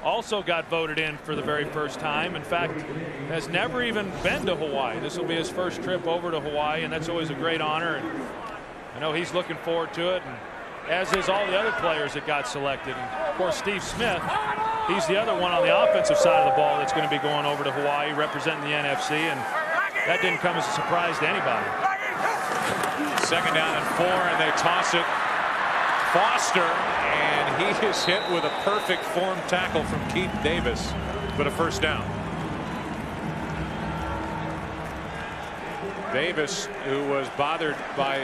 also got voted in for the very first time. In fact, has never even been to Hawaii. This will be his first trip over to Hawaii, and that's always a great honor. And I know he's looking forward to it, and as is all the other players that got selected. And of course, Steve Smith, he's the other one on the offensive side of the ball that's going to be going over to Hawaii representing the NFC, and that didn't come as a surprise to anybody. Second down and four, and they toss it. Foster and he is hit with a perfect form tackle from Keith Davis, for a first down. Davis, who was bothered by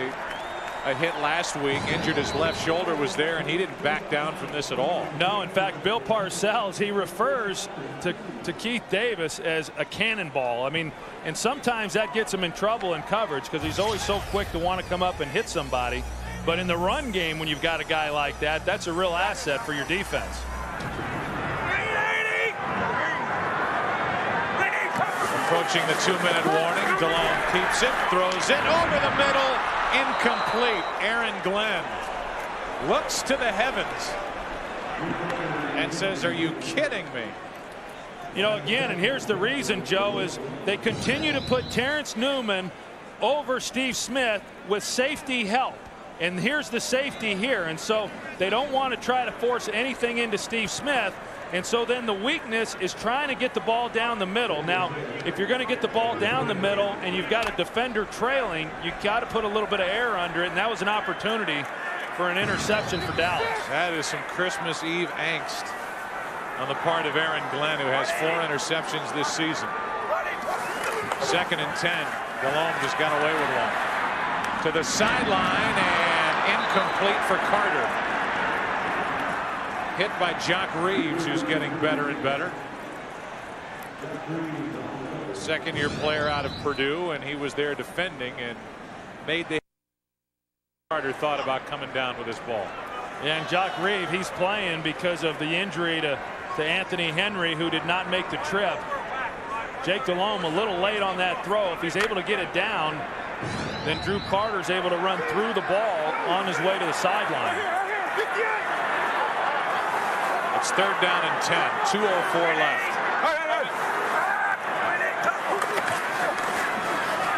a hit last week, injured his left shoulder, was there, and he didn't back down from this at all. No, in fact, Bill Parcells, he refers to, to Keith Davis as a cannonball. I mean, and sometimes that gets him in trouble in coverage because he's always so quick to want to come up and hit somebody. But in the run game, when you've got a guy like that, that's a real asset for your defense. Approaching the two-minute warning. Delhomme keeps it, throws it over the middle. Incomplete. Aaron Glenn looks to the heavens and says, are you kidding me? You know, again, and here's the reason, Joe, is they continue to put Terrence Newman over Steve Smith with safety help. And here's the safety here. And so they don't want to try to force anything into Steve Smith. And so then the weakness is trying to get the ball down the middle. Now, if you're going to get the ball down the middle and you've got a defender trailing, you've got to put a little bit of air under it. And that was an opportunity for an interception for Dallas. That is some Christmas Eve angst on the part of Aaron Glenn, who has four interceptions this season. Second and 10. Delhomme just got away with one to the sideline and incomplete for Carter. Hit by Jacques Reeves, who's getting better and better. Second year player out of Purdue, and he was there defending and made the Carter thought about coming down with this ball. And Jacques Reeves, he's playing because of the injury to, to Anthony Henry, who did not make the trip. Jake Delhomme a little late on that throw. If he's able to get it down, then Drew Carter's able to run through the ball on his way to the sideline. It's third down and 10. 2.04 left.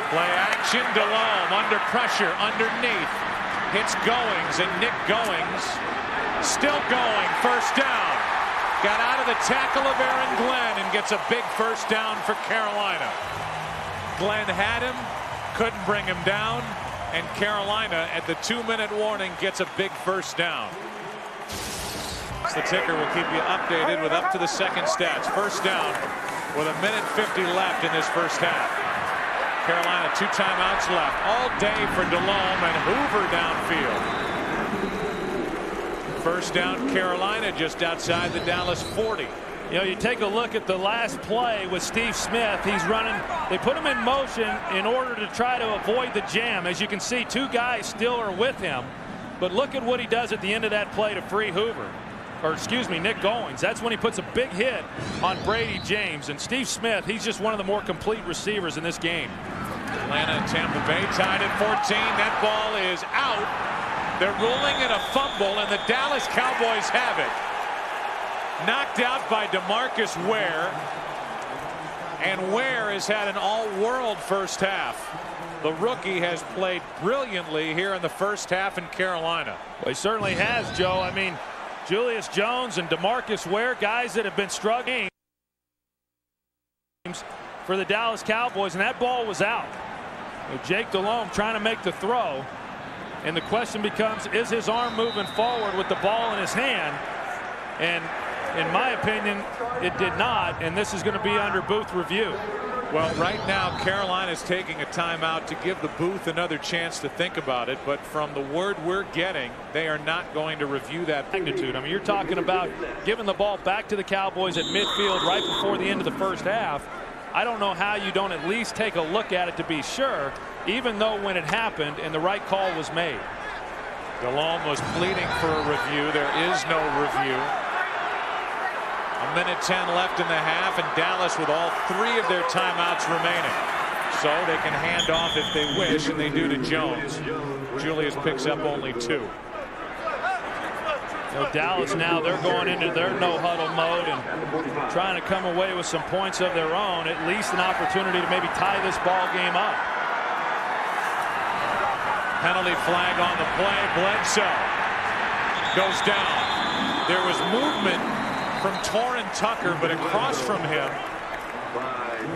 Play action. Delhomme under pressure underneath. Hits Goings and Nick Goings still going. First down. Got out of the tackle of Aaron Glenn and gets a big first down for Carolina. Glenn had him, couldn't bring him down. And Carolina at the two-minute warning gets a big first down. The ticker will keep you updated with up to the second stats. First down with a minute 50 left in this first half. Carolina two timeouts left. All day for Delhomme and Hoover downfield. First down Carolina just outside the Dallas 40. You know, you take a look at the last play with Steve Smith. He's running. They put him in motion in order to try to avoid the jam. As you can see, two guys still are with him. But look at what he does at the end of that play to free Hoover. Or excuse me, Nick Goings. That's when he puts a big hit on Bradie James. And Steve Smith, he's just one of the more complete receivers in this game. Atlanta and Tampa Bay tied at 14. That ball is out. They're ruling it a fumble, and the Dallas Cowboys have it knocked out by DeMarcus Ware. And Ware has had an all-world first half. The rookie has played brilliantly here in the first half in Carolina. Well, he certainly has, Joe. I mean, Julius Jones and DeMarcus Ware, guys that have been struggling for the Dallas Cowboys, and that ball was out. Jake Delhomme trying to make the throw. And the question becomes, is his arm moving forward with the ball in his hand? And in my opinion, it did not, and this is going to be under booth review. Well, right now, Carolina is taking a timeout to give the booth another chance to think about it. But from the word we're getting, they are not going to review that magnitude. I mean, you're talking about giving the ball back to the Cowboys at midfield right before the end of the first half. I don't know how you don't at least take a look at it to be sure, even though when it happened and the right call was made. Delhomme was pleading for a review. There is no review. A minute 10 left in the half, and Dallas with all three of their timeouts remaining. So they can hand off if they wish, and they do to Jones. Julius picks up only two. So Dallas now they're going into their no huddle mode and trying to come away with some points of their own at least an opportunity to maybe tie this ball game up. Penalty flag on the play. Bledsoe goes down. There was movement from Torrin Tucker but across from him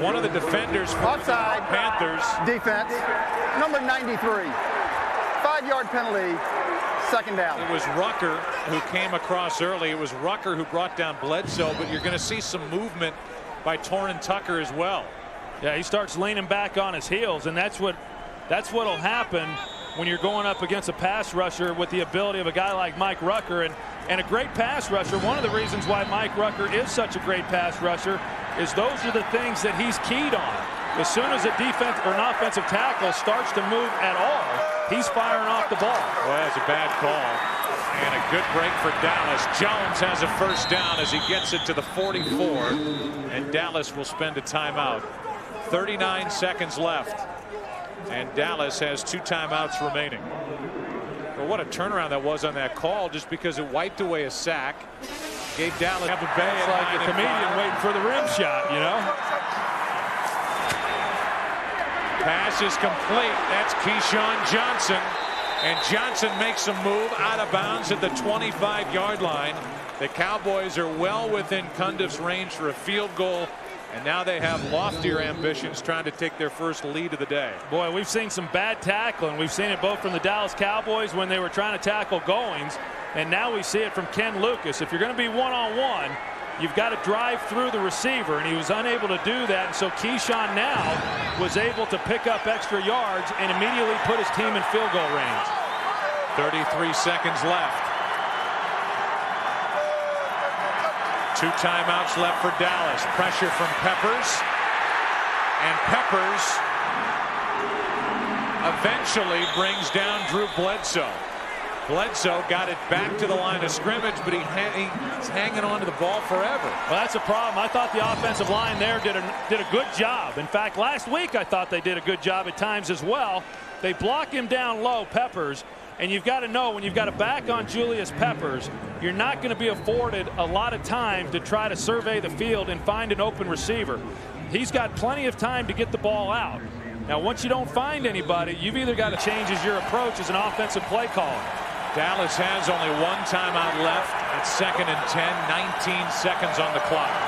one of the defenders from Offside. Panthers Defense. Number 93. Five yard penalty second down. It was Rucker who came across early. It was Rucker who brought down Bledsoe, but you're going to see some movement by Torrin Tucker as well. Yeah, he starts leaning back on his heels, and that's what that's what'll happen when you're going up against a pass rusher with the ability of a guy like Mike Rucker and and a great pass rusher. One of the reasons why Mike Rucker is such a great pass rusher is those are the things that he's keyed on. As soon as a defense or an offensive tackle starts to move at all, he's firing off the ball. Well, that's a bad call. And a good break for Dallas. Jones has a first down as he gets it to the 44. And Dallas will spend a timeout. 39 seconds left. And Dallas has two timeouts remaining. But what a turnaround that was on that call just because it wiped away a sack. Gave Dallas Tampa Bay it's like a comedian waiting for the rim shot, you know. Pass is complete. That's Keyshawn Johnson. And Johnson makes a move out of bounds at the 25 yard line. The Cowboys are well within Cundiff's range for a field goal. And now they have loftier ambitions trying to take their first lead of the day. Boy, we've seen some bad tackling. We've seen it both from the Dallas Cowboys when they were trying to tackle Goings. And now we see it from Ken Lucas. If you're going to be one on one, you've got to drive through the receiver, and he was unable to do that. And so Keyshawn now was able to pick up extra yards and immediately put his team in field goal range. 33 seconds left. Two timeouts left for Dallas. Pressure from Peppers. And Peppers eventually brings down Drew Bledsoe. Bledsoe got it back to the line of scrimmage, but he he's hanging on to the ball forever. Well, that's a problem. I thought the offensive line there did a, did a good job. In fact, last week I thought they did a good job at times as well. They block him down low, Peppers, and you've got to know when you've got a back on Julius Peppers, you're not going to be afforded a lot of time to try to survey the field and find an open receiver. He's got plenty of time to get the ball out. Now, once you don't find anybody, you've either got to change as your approach as an offensive play caller. Dallas has only one timeout left. It's second and 10, 19 seconds on the clock.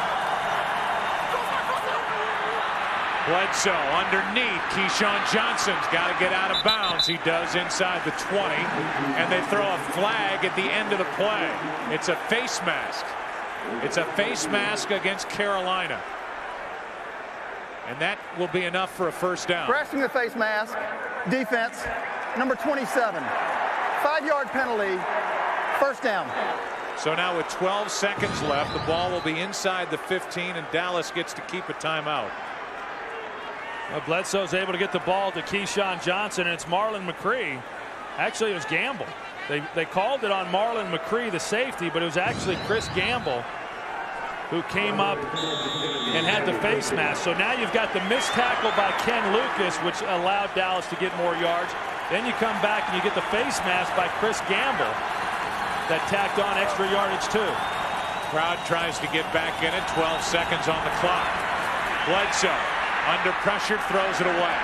Bledsoe underneath. Keyshawn Johnson's got to get out of bounds. He does inside the 20. And they throw a flag at the end of the play. It's a face mask. It's a face mask against Carolina. And that will be enough for a first down. Grasping the face mask. Defense. Number 27. Five-yard penalty. First down. So now with 12 seconds left, the ball will be inside the 15, and Dallas gets to keep a timeout. Well, Bledsoe's able to get the ball to Keyshawn Johnson, and it's Marlon McCree. Actually, it was Gamble. They, they called it on Marlon McCree, the safety, but it was actually Chris Gamble who came up and had the face mask. So now you've got the missed tackle by Ken Lucas, which allowed Dallas to get more yards. Then you come back and you get the face mask by Chris Gamble that tacked on extra yardage too. Crowd tries to get back in it. 12 seconds on the clock. Bledsoe under pressure throws it away.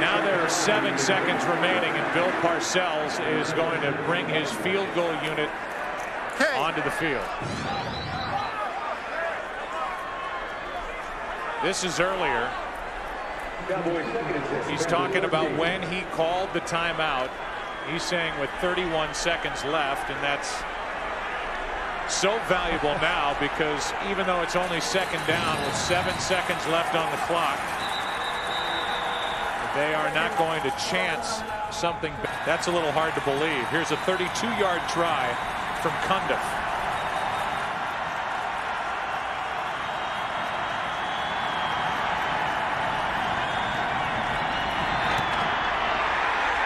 Now there are seven seconds remaining and Bill Parcells is going to bring his field goal unit onto the field. This is earlier. He's talking about when he called the timeout. He's saying with 31 seconds left and that's so valuable now because even though it's only second down with seven seconds left on the clock they are not going to chance something that's a little hard to believe here's a 32 yard try from Cundiff.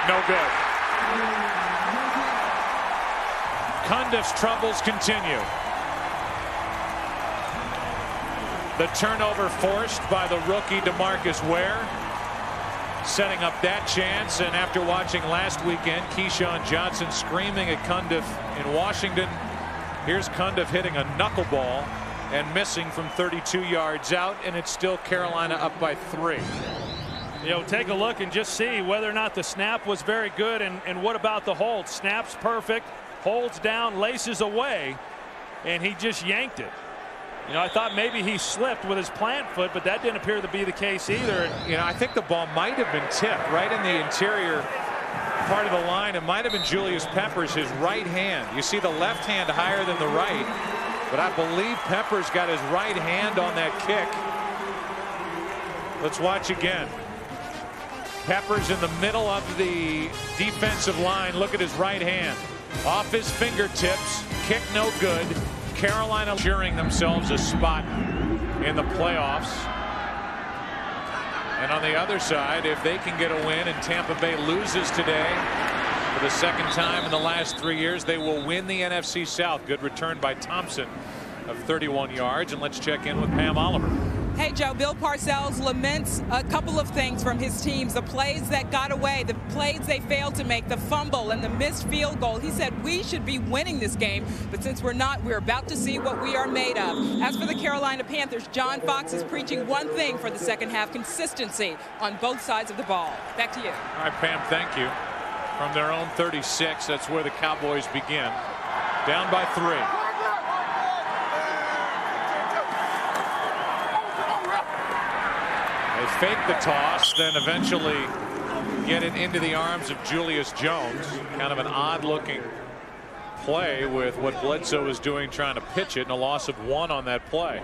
No good. Cundiff's troubles continue. The turnover forced by the rookie DeMarcus Ware. Setting up that chance and after watching last weekend Keyshawn Johnson screaming at Cundiff in Washington. Here's Cundiff hitting a knuckleball and missing from 32 yards out and it's still Carolina up by three. You know, take a look and just see whether or not the snap was very good and, and what about the hold. Snaps perfect, holds down, laces away, and he just yanked it. You know, I thought maybe he slipped with his plant foot, but that didn't appear to be the case either. You know, I think the ball might have been tipped right in the interior part of the line. It might have been Julius Peppers, his right hand. You see the left hand higher than the right, but I believe Peppers got his right hand on that kick. Let's watch again. Peppers in the middle of the defensive line. Look at his right hand. Off his fingertips. Kick no good. Carolina assuring themselves a spot in the playoffs. And on the other side, if they can get a win and Tampa Bay loses today for the second time in the last three years, they will win the NFC South. Good return by Thompson of 31 yards. And let's check in with Pam Oliver. Hey, Joe, Bill Parcells laments a couple of things from his teams. The plays that got away, the plays they failed to make, the fumble and the missed field goal. He said we should be winning this game, but since we're not, we're about to see what we are made of. As for the Carolina Panthers, John Fox is preaching one thing for the second half, consistency on both sides of the ball. Back to you. All right, Pam, thank you. From their own 36, that's where the Cowboys begin. Down by three. Fake the toss, then eventually get it into the arms of Julius Jones. Kind of an odd looking play with what Bledsoe was doing trying to pitch it and a loss of one on that play.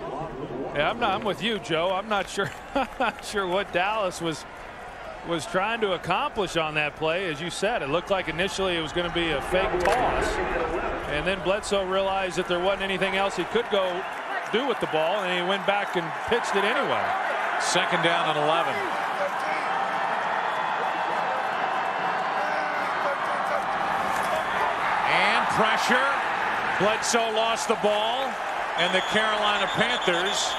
Yeah, I'm not I'm with you Joe. I'm not sure not sure what Dallas was was trying to accomplish on that play as you said it looked like initially it was going to be a fake toss and then Bledsoe realized that there wasn't anything else he could go do with the ball and he went back and pitched it anyway. Second down and 11. And pressure. Bledsoe lost the ball. And the Carolina Panthers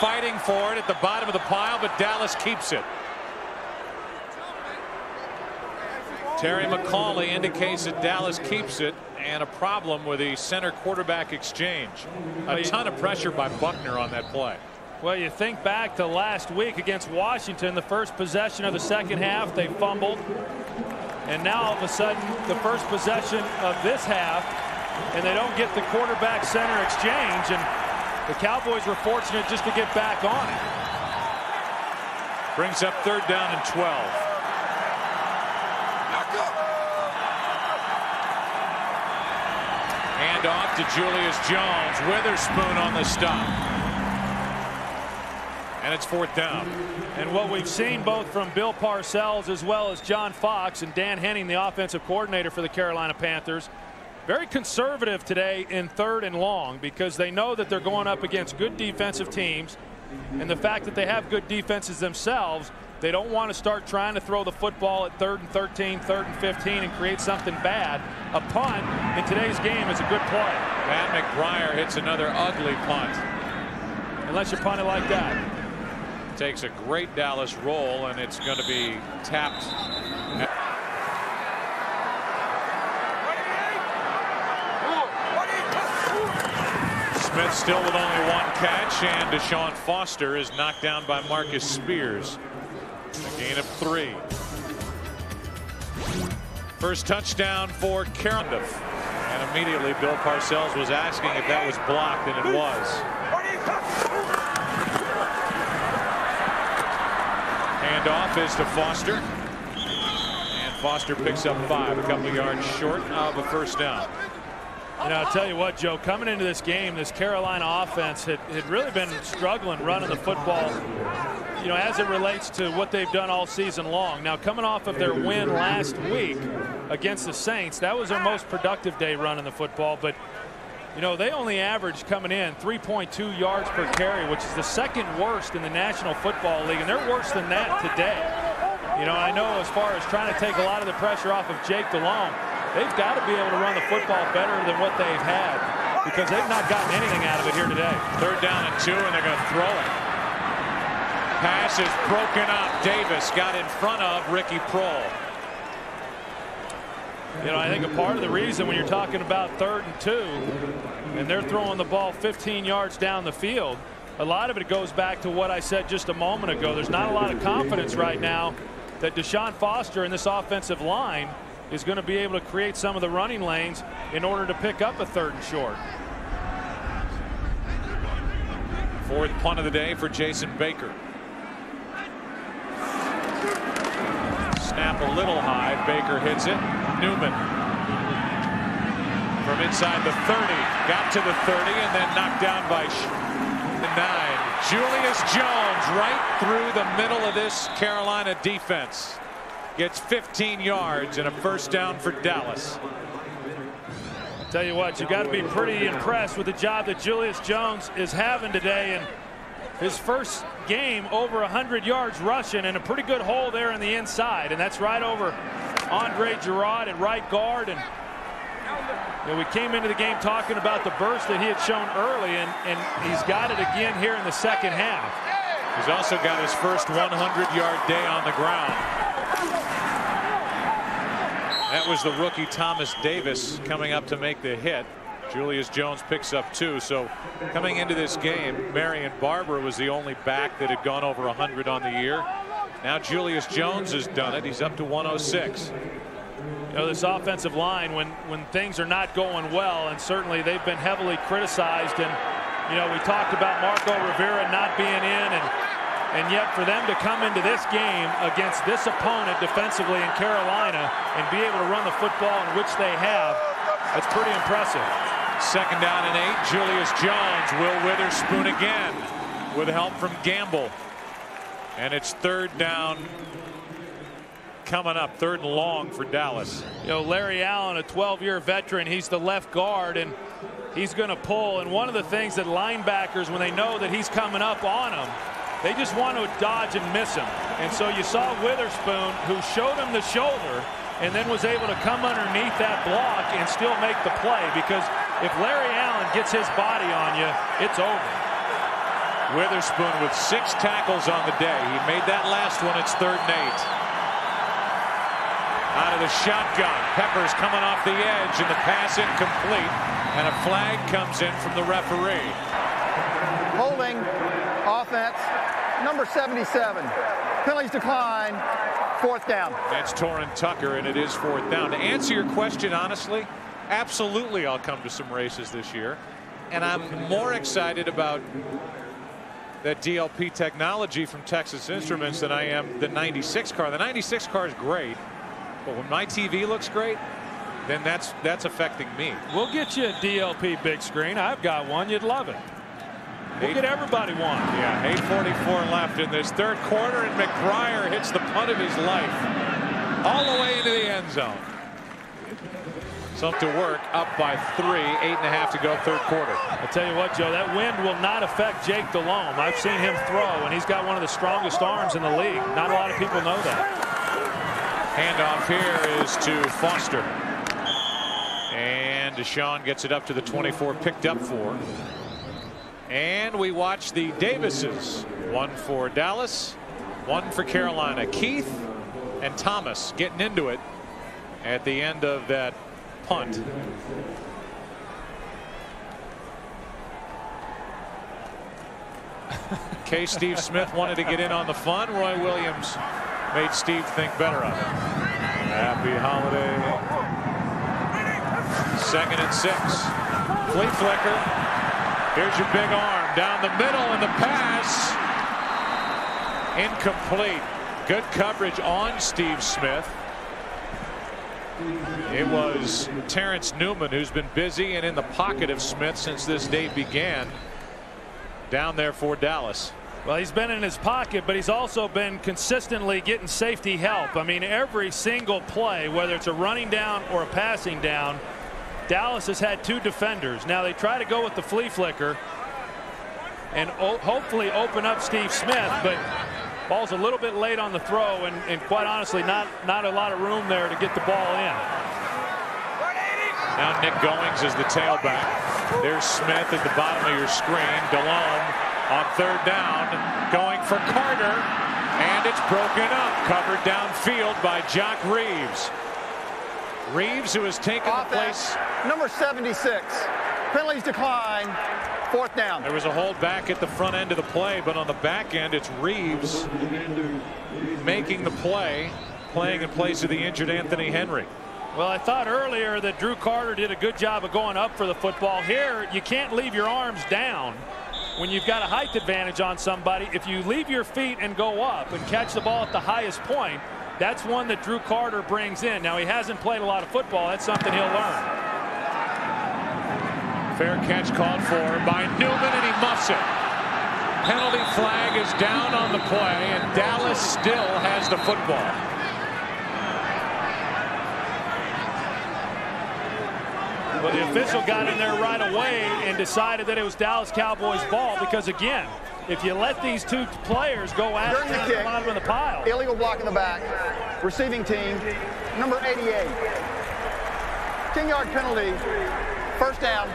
fighting for it at the bottom of the pile, but Dallas keeps it. Terry McAulay indicates that Dallas keeps it and a problem with the center quarterback exchange. A ton of pressure by Buckner on that play. Well, you think back to last week against Washington, the first possession of the second half, they fumbled. And now all of a sudden, the first possession of this half, and they don't get the quarterback center exchange. And the Cowboys were fortunate just to get back on it. Brings up third down and 12. Hand off to Julius Jones. Witherspoon on the stop. And it's fourth down. And what we've seen both from Bill Parcells as well as John Fox and Dan Henning, the offensive coordinator for the Carolina Panthers, very conservative today in third and long because they know that they're going up against good defensive teams. And the fact that they have good defenses themselves, they don't want to start trying to throw the football at third and 13, third and 15 and create something bad. A punt in today's game is a good play. Matt McBriar hits another ugly punt. Unless you punt it like that takes a great Dallas roll, and it's going to be tapped. Smith still with only one catch, and Deshaun Foster is knocked down by Marcus Spears. A gain of three. First touchdown for Carolina. And immediately Bill Parcells was asking if that was blocked, and it was. Handoff is to Foster. And Foster picks up five, a couple yards short of a first down. Know, I'll tell you what, Joe, coming into this game, this Carolina offense had, had really been struggling running the football, you know, as it relates to what they've done all season long. Now, coming off of their win last week against the Saints, that was their most productive day running the football. But, you know, they only averaged coming in 3.2 yards per carry, which is the second worst in the National Football League, and they're worse than that today. You know, I know as far as trying to take a lot of the pressure off of Jake Delhomme, they've got to be able to run the football better than what they've had because they've not gotten anything out of it here today. Third down and two, and they're going to throw it. Pass is broken up. Davis got in front of Ricky Proehl. You know, I think a part of the reason when you're talking about third and two, and they're throwing the ball 15 yards down the field, a lot of it goes back to what I said just a moment ago. There's not a lot of confidence right now that Deshaun Foster and this offensive line is going to be able to create some of the running lanes in order to pick up a third and short. Fourth punt of the day for Jason Baker. Snap a little high. Baker hits it. Newman from inside the 30. Got to the 30 and then knocked down by the nine. Julius Jones right through the middle of this Carolina defense gets 15 yards and a first down for Dallas. Tell you what, you've got to be pretty impressed with the job that Julius Jones is having today. And his first game over 100 yards rushing and a pretty good hole there in the inside. And that's right over Andre Gurode at right guard. And you know, we came into the game talking about the burst that he had shown early, and, and he's got it again here in the second half. He's also got his first 100-yard day on the ground. That was the rookie Thomas Davis coming up to make the hit. Julius Jones picks up two. So coming into this game, Marion Barber was the only back that had gone over 100 on the year. Now Julius Jones has done it. He's up to 106. You know, this offensive line, when when things are not going well, and certainly they've been heavily criticized. And you know, we talked about Marco Rivera not being in, and and yet for them to come into this game against this opponent defensively in Carolina and be able to run the football in which they have, that's pretty impressive. Second down and eight. Julius Jones, Will Witherspoon again with help from Gamble. And it's third down coming up third and long for Dallas. You know, Larry Allen, a 12-year veteran, he's the left guard, and he's going to pull. And one of the things that linebackers, when they know that he's coming up on them, they just want to dodge and miss him. And so you saw Witherspoon, who showed him the shoulder, and then was able to come underneath that block and still make the play. Because if Larry Allen gets his body on you, it's over. Witherspoon with six tackles on the day. He made that last one. It's third and eight. Out of the shotgun. Peppers coming off the edge and the pass incomplete. And a flag comes in from the referee. Holding offense number 77. Penalties decline. Fourth down. That's Torrin Tucker, and it is fourth down. To answer your question honestly, absolutely I'll come to some races this year. And I'm more excited about that DLP technology from Texas Instruments than I am the 96 car. The 96 car is great. But when my TV looks great, then that's that's affecting me. We'll get you a DLP big screen. I've got one. You'd love it. We'll get everybody one. Yeah, 8.44 left in this third quarter, and McBriar hits the punt of his life all the way into the end zone. Something to work, up by three, eight and a half to go, third quarter. I tell you what, Joe, that wind will not affect Jake Delhomme. I've seen him throw, and he's got one of the strongest arms in the league. Not a lot of people know that. Handoff here is to Foster. And Deshaun gets it up to the 24, picked up four. And we watch the Davises. One for Dallas, one for Carolina. Keith and Thomas getting into it at the end of that punt. Case Steve Smith wanted to get in on the fun, Roy Williams made Steve think better of it. Happy holiday. Second and six. Flea flicker. Here's your big arm down the middle and the pass. Incomplete. Good coverage on Steve Smith. It was Terrence Newman who's been busy and in the pocket of Smith since this day began down there for Dallas. Well, he's been in his pocket, but he's also been consistently getting safety help. I mean, every single play, whether it's a running down or a passing down, Dallas has had two defenders. Now they try to go with the flea flicker and hopefully open up Steve Smith, but ball's a little bit late on the throw, and, and quite honestly, not not a lot of room there to get the ball in. Now Nick Goings is the tailback. There's Smith at the bottom of your screen. Delhomme on third down, going for Carter, and it's broken up, covered downfield by Jacques Reeves. Reeves, who has taken Offense, the place. Number 76. Penalties decline. Fourth down. There was a hold back at the front end of the play, but on the back end, it's Reeves making the play, playing in place of the injured Anthony Henry. Well, I thought earlier that Drew Carter did a good job of going up for the football. Here, you can't leave your arms down when you've got a height advantage on somebody. If you leave your feet and go up and catch the ball at the highest point, that's one that Drew Carter brings in. Now, he hasn't played a lot of football. That's something he'll learn. Fair catch called for by Newman, and he muffs it. Penalty flag is down on the play, and Dallas still has the football. But the official got in there right away and decided that it was Dallas Cowboys ball because, again, if you let these two players go at During the, kick, the bottom of the pile. Illegal block in the back. Receiving team, number 88. 10-yard penalty. First down.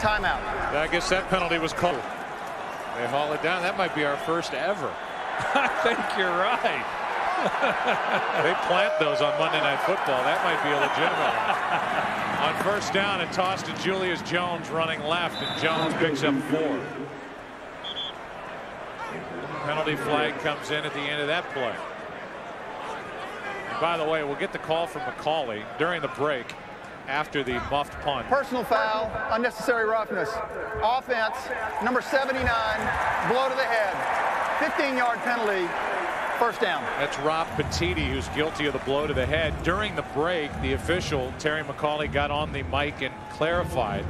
Timeout. I guess that penalty was called. They haul it down. That might be our first ever. I think you're right. they plant those on Monday Night Football. That might be a legitimate one. On first down, a toss to Julius Jones running left, and Jones picks up four. Penalty flag comes in at the end of that play. And by the way, we'll get the call from McAulay during the break after the muffed punt. Personal foul, unnecessary roughness. Offense, number 79, blow to the head. 15-yard penalty, first down. That's Rob Petitti who's guilty of the blow to the head. During the break, the official, Terry McAulay, got on the mic and clarified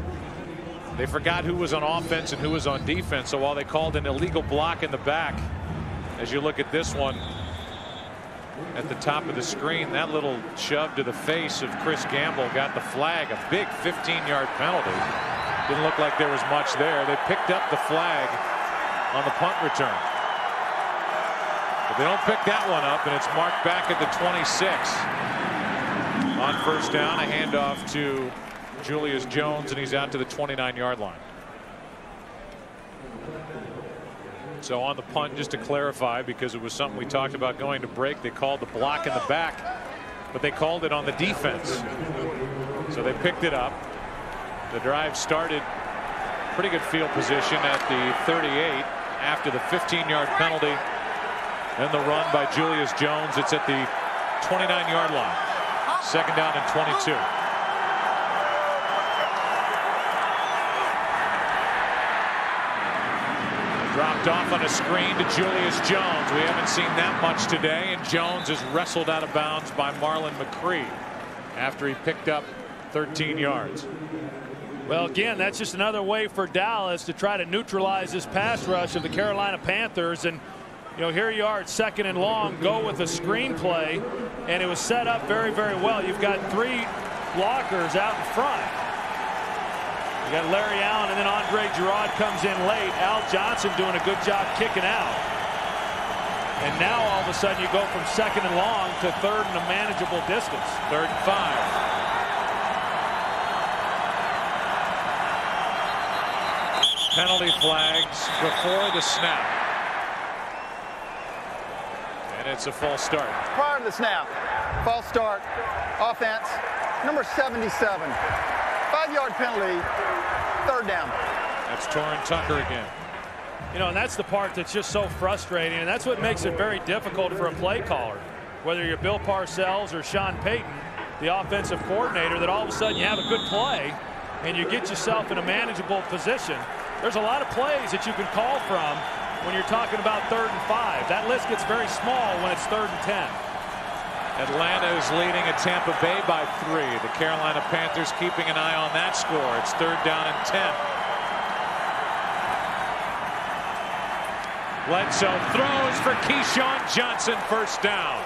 they forgot who was on offense and who was on defense. So while they called an illegal block in the back, as you look at this one at the top of the screen, that little shove to the face of Chris Gamble got the flag, a big 15-yard penalty. Didn't look like there was much there. They picked up the flag on the punt return. But they don't pick that one up, and it's marked back at the 26. On first down, a handoff to Julius Jones, and he's out to the 29 yard line. So on the punt, just to clarify, because it was something we talked about going to break, they called the block in the back, but they called it on the defense. So they picked it up. The drive started pretty good field position at the 38 after the 15 yard penalty. Then the run by Julius Jones. It's at the 29 yard line. Second down and 22. Off on a screen to Julius Jones. We haven't seen that much today, and Jones is wrestled out of bounds by Marlon McCree after he picked up 13 yards. Well, again, that's just another way for Dallas to try to neutralize this pass rush of the Carolina Panthers. And, you know, here you are at second and long, go with a screenplay, and it was set up very, very well. You've got three blockers out in front. You got Larry Allen and then Andre Gurode comes in late. Al Johnson doing a good job kicking out. And now all of a sudden you go from second and long to third and a manageable distance. Third and five. Penalty flags before the snap. And it's a false start. Prior to the snap, false start, offense, number 77. Five-yard penalty, third down. That's Torrin Tucker again. You know, and that's the part that's just so frustrating, and that's what makes it very difficult for a play caller, whether you're Bill Parcells or Sean Payton, the offensive coordinator, that all of a sudden you have a good play and you get yourself in a manageable position. There's a lot of plays that you can call from when you're talking about third and five. That list gets very small when it's third and ten. Atlanta is leading at Tampa Bay by three. The Carolina Panthers keeping an eye on that score. It's third down and 10. Bledsoe throws for Keyshawn Johnson first down.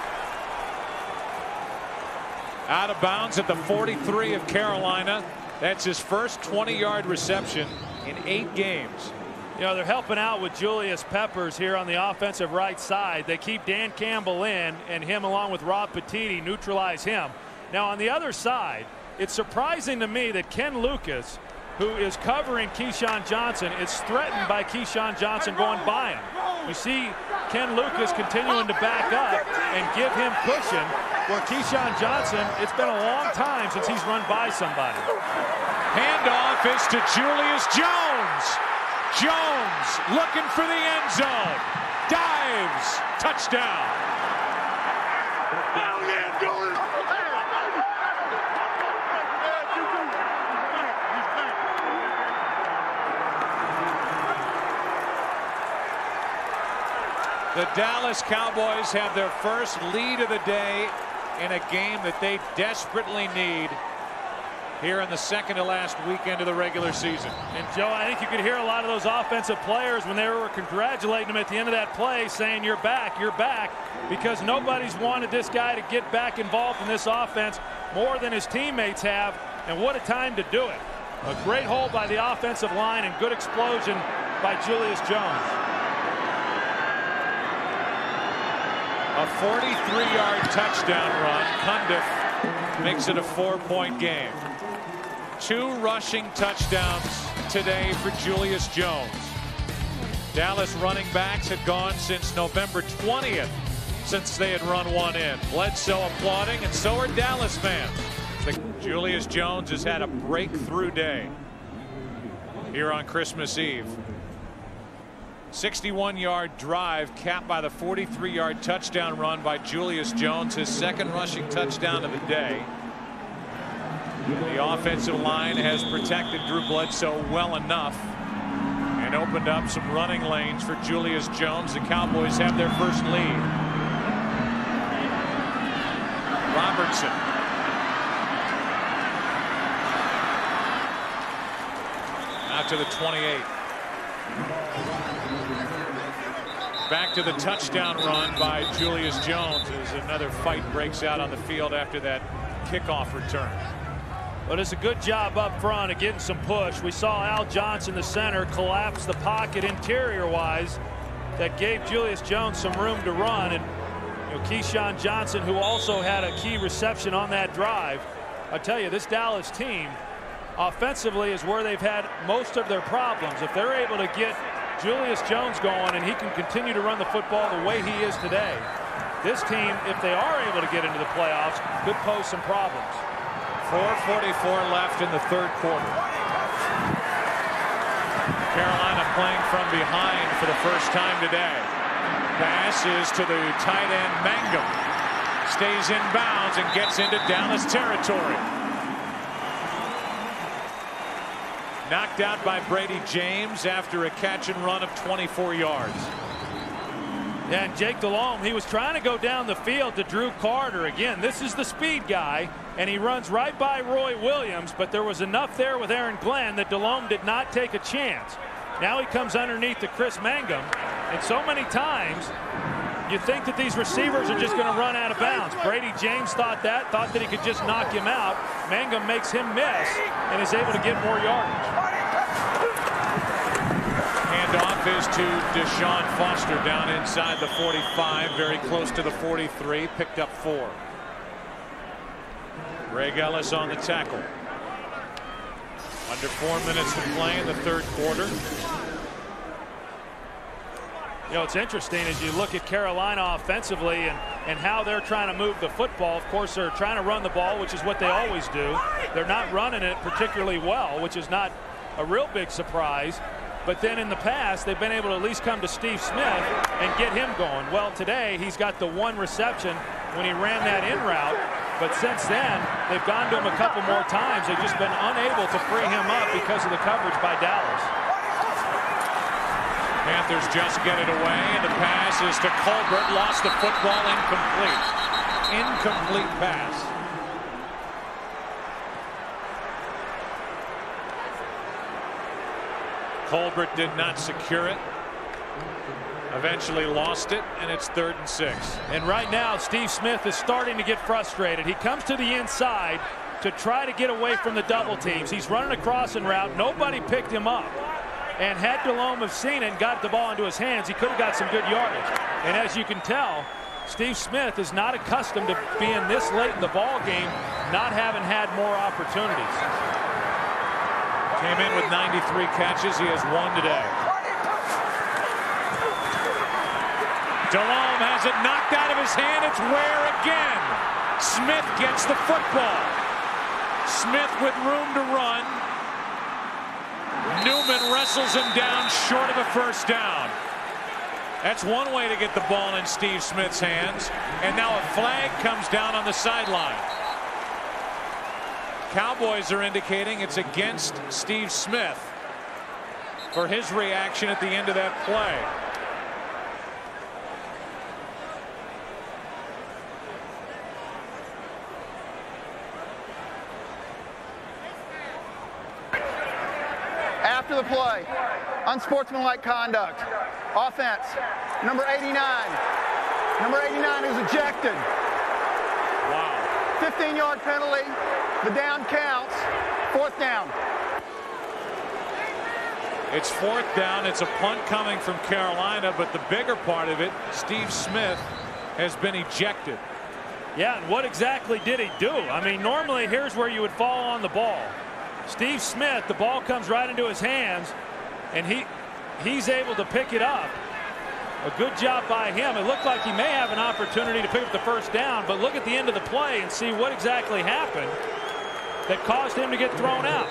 Out of bounds at the 43 of Carolina. That's his first 20 yard reception in eight games. You know, they're helping out with Julius Peppers here on the offensive right side. They keep Dan Campbell in, and him along with Rob Petitti neutralize him. Now, on the other side, it's surprising to me that Ken Lucas, who is covering Keyshawn Johnson, is threatened by Keyshawn Johnson going by him. You see Ken Lucas continuing to back up and give him cushion, where Keyshawn Johnson, it's been a long time since he's run by somebody. Handoff is to Julius Jones. Jones looking for the end zone. Dives. Touchdown. The Dallas Cowboys have their first lead of the day in a game that they desperately need here in the second to last weekend of the regular season. And Joe, I think you could hear a lot of those offensive players when they were congratulating him at the end of that play saying you're back, you're back because nobody's wanted this guy to get back involved in this offense more than his teammates have and what a time to do it. A great hold by the offensive line and good explosion by Julius Jones. A 43-yard touchdown run. Cundiff makes it a four-point game. Two rushing touchdowns today for Julius Jones. Dallas running backs had gone since November 20th since they had run one in. Bledsoe applauding, and so are Dallas fans. Julius Jones has had a breakthrough day here on Christmas Eve. 61 yard drive capped by the 43 yard touchdown run by Julius Jones, his second rushing touchdown of the day. The offensive line has protected Drew Bledsoe well enough and opened up some running lanes for Julius Jones. The Cowboys have their first lead. Robertson. Out to the 28. Back to the touchdown run by Julius Jones as another fight breaks out on the field after that kickoff return. But it's a good job up front of getting some push. We saw Al Johnson, the center, collapse the pocket interior-wise. That gave Julius Jones some room to run. And you know, Keyshawn Johnson, who also had a key reception on that drive. I tell you, this Dallas team offensively is where they've had most of their problems. If they're able to get Julius Jones going and he can continue to run the football the way he is today, this team, if they are able to get into the playoffs, could pose some problems. 4.44 left in the third quarter. Carolina playing from behind for the first time today. Pass is to the tight end Mangum. Stays in bounds and gets into Dallas territory. Knocked out by Bradie James after a catch and run of 24 yards. And Jake Delhomme, he was trying to go down the field to Drew Carter. Again, this is the speed guy, and he runs right by Roy Williams, but there was enough there with Aaron Glenn that Delhomme did not take a chance. Now he comes underneath to Kris Mangum, and so many times you think that these receivers are just going to run out of bounds. Bradie James thought that, thought that he could just knock him out. Mangum makes him miss and is able to get more yardage handoff is to Deshaun Foster down inside the 45, very close to the 43, picked up four. Greg Ellis on the tackle. Under four minutes to play in the third quarter. You know, it's interesting as you look at Carolina offensively and, and how they're trying to move the football. Of course, they're trying to run the ball, which is what they always do. They're not running it particularly well, which is not a real big surprise. But then in the past, they've been able to at least come to Steve Smith and get him going. Well, today he's got the one reception when he ran that in route. But since then, they've gone to him a couple more times. They've just been unable to free him up because of the coverage by Dallas. Panthers just get it away, and the pass is to Colbert. Lost the football, incomplete. Incomplete pass. Colbert did not secure it. Eventually lost it, and it's third and six. And right now, Steve Smith is starting to get frustrated. He comes to the inside to try to get away from the double teams. He's running a crossing route. Nobody picked him up. And had Delhomme have seen it and got the ball into his hands, he could have got some good yardage. And as you can tell, Steve Smith is not accustomed to being this late in the ball game, not having had more opportunities. Came in with 93 catches. He has one today. Delhomme has it knocked out of his hand. It's Ware again. Smith gets the football. Smith with room to run. Newman wrestles him down short of a first down. That's one way to get the ball in Steve Smith's hands. And now a flag comes down on the sideline. Cowboys are indicating it's against Steve Smith for his reaction at the end of that play. After the play, unsportsmanlike conduct. Offense, number 89. Number 89 is ejected. Wow. 15 yard penalty. The down counts. Fourth down. It's fourth down. It's a punt coming from Carolina, but the bigger part of it, Steve Smith has been ejected. Yeah, and what exactly did he do? I mean, normally here's where you would fall on the ball. Steve Smith, the ball comes right into his hands, and he he's able to pick it up. A good job by him. It looked like he may have an opportunity to pick up the first down, but look at the end of the play and see what exactly happened that caused him to get thrown out.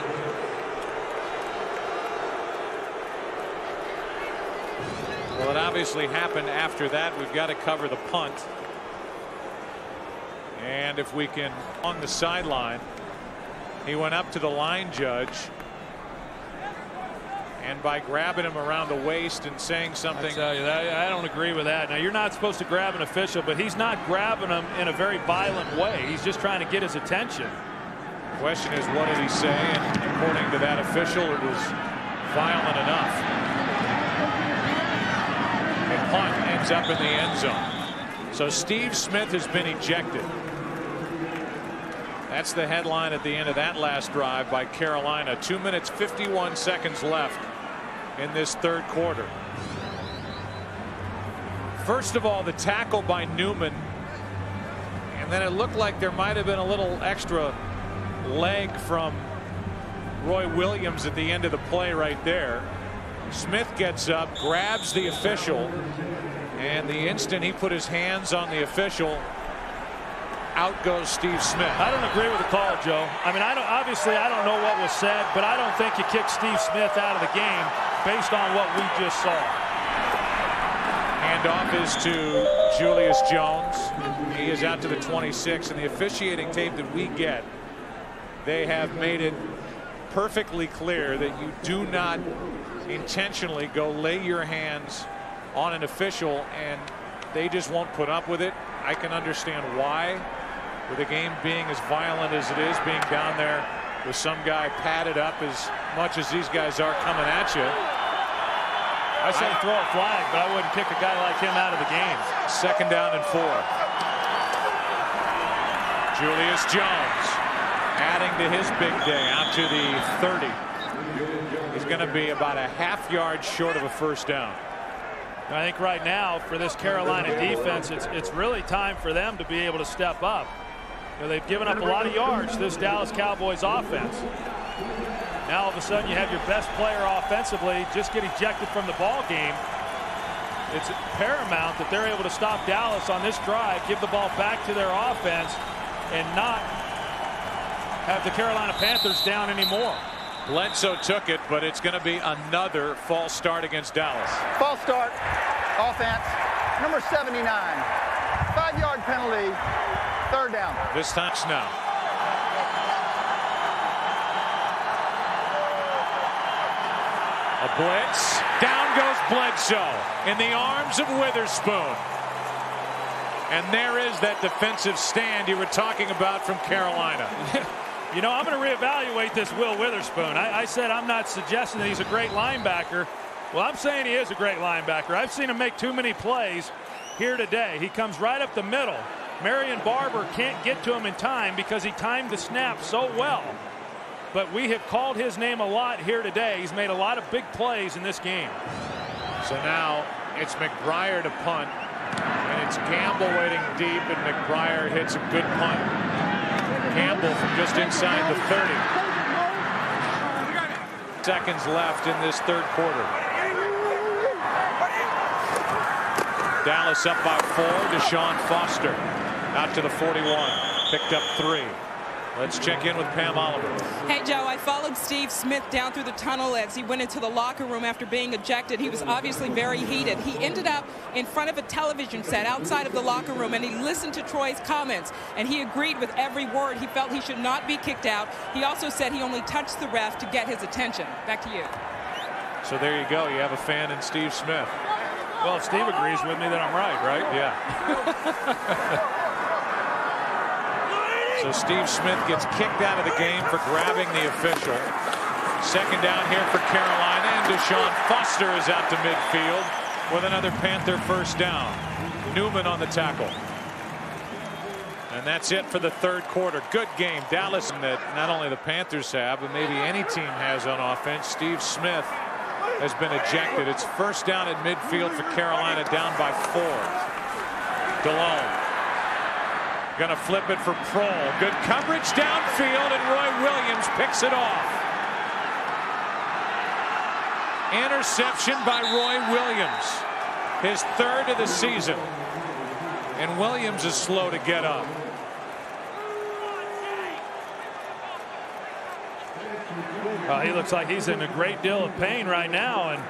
Well, it obviously happened after that. We've got to cover the punt. And if we can on the sideline, he went up to the line judge. And by grabbing him around the waist and saying something. I tell you, that, I don't agree with that. Now, you're not supposed to grab an official, but he's not grabbing him in a very violent way. He's just trying to get his attention. Question is, what did he say? And according to that official, it was violent enough. A punt ends up in the end zone. So Steve Smith has been ejected. That's the headline at the end of that last drive by Carolina. Two minutes 51 seconds left in this third quarter. First of all, the tackle by Newman. And then it looked like there might have been a little extra leg from Roy Williams at the end of the play right there. Smith gets up, grabs the official, and the instant he put his hands on the official, out goes Steve Smith. I don't agree with the call, Joe. I mean, I don't. Obviously, I don't know what was said, but I don't think you kick Steve Smith out of the game based on what we just saw. Handoff is to Julius Jones. He is out to the 26, and the officiating tape that we get, they have made it perfectly clear that you do not intentionally go lay your hands on an official, and they just won't put up with it. I can understand why with the game being as violent as it is, being down there with some guy padded up as much as these guys are coming at you. I say throw a flag, but I wouldn't kick a guy like him out of the game. Second down and four. Julius Jones adding to his big day out to the 30. He's going to be about a half yard short of a first down. I think right now for this Carolina defense, it's it's really time for them to be able to step up. You know, they've given up a lot of yards this Dallas Cowboys offense. Now all of a sudden you have your best player offensively just get ejected from the ball game. It's paramount that they're able to stop Dallas on this drive, give the ball back to their offense, and not have the Carolina Panthers down anymore. Bledsoe took it, but it's going to be another false start against Dallas. False start. Offense. Number 79. Five-yard penalty. Third down. This time now. A blitz. Down goes Bledsoe in the arms of Witherspoon. And there is that defensive stand you were talking about from Carolina. You know, I'm going to reevaluate this Will Witherspoon. I, I, said I'm not suggesting that he's a great linebacker. Well, I'm saying he is a great linebacker. I've seen him make too many plays here today. He comes right up the middle. Marion Barber can't get to him in time because he timed the snap so well. But we have called his name a lot here today. He's made a lot of big plays in this game. So now it's McBriar to punt. And it's Campbell waiting deep, and McBriar hits a good punt. Campbell from just inside the 30. Seconds left in this third quarter. Dallas up by four. Deshaun Foster out to the 41. Picked up three. Let's check in with Pam Oliver. Hey, Joe, I followed Steve Smith down through the tunnel as he went into the locker room after being ejected. He was obviously very heated. He ended up in front of a television set outside of the locker room, and he listened to Troy's comments, and he agreed with every word. He felt he should not be kicked out. He also said he only touched the ref to get his attention. Back to you. So there you go. You have a fan in Steve Smith. Well, if Steve agrees with me, then I'm right, right? Yeah. So Steve Smith gets kicked out of the game for grabbing the official. Second down here for Carolina, and Deshaun Foster is out to midfield with another Panther first down. Newman on the tackle. And that's it for the third quarter. Good game. Dallas that not only the Panthers have, but maybe any team has on offense. Steve Smith has been ejected. It's first down at midfield for Carolina, down by four. Delhomme Going to flip it for Proehl. Good coverage downfield, and Roy Williams picks it off. Interception by Roy Williams. His third of the season. And Williams is slow to get up. Uh, he looks like he's in a great deal of pain right now. And,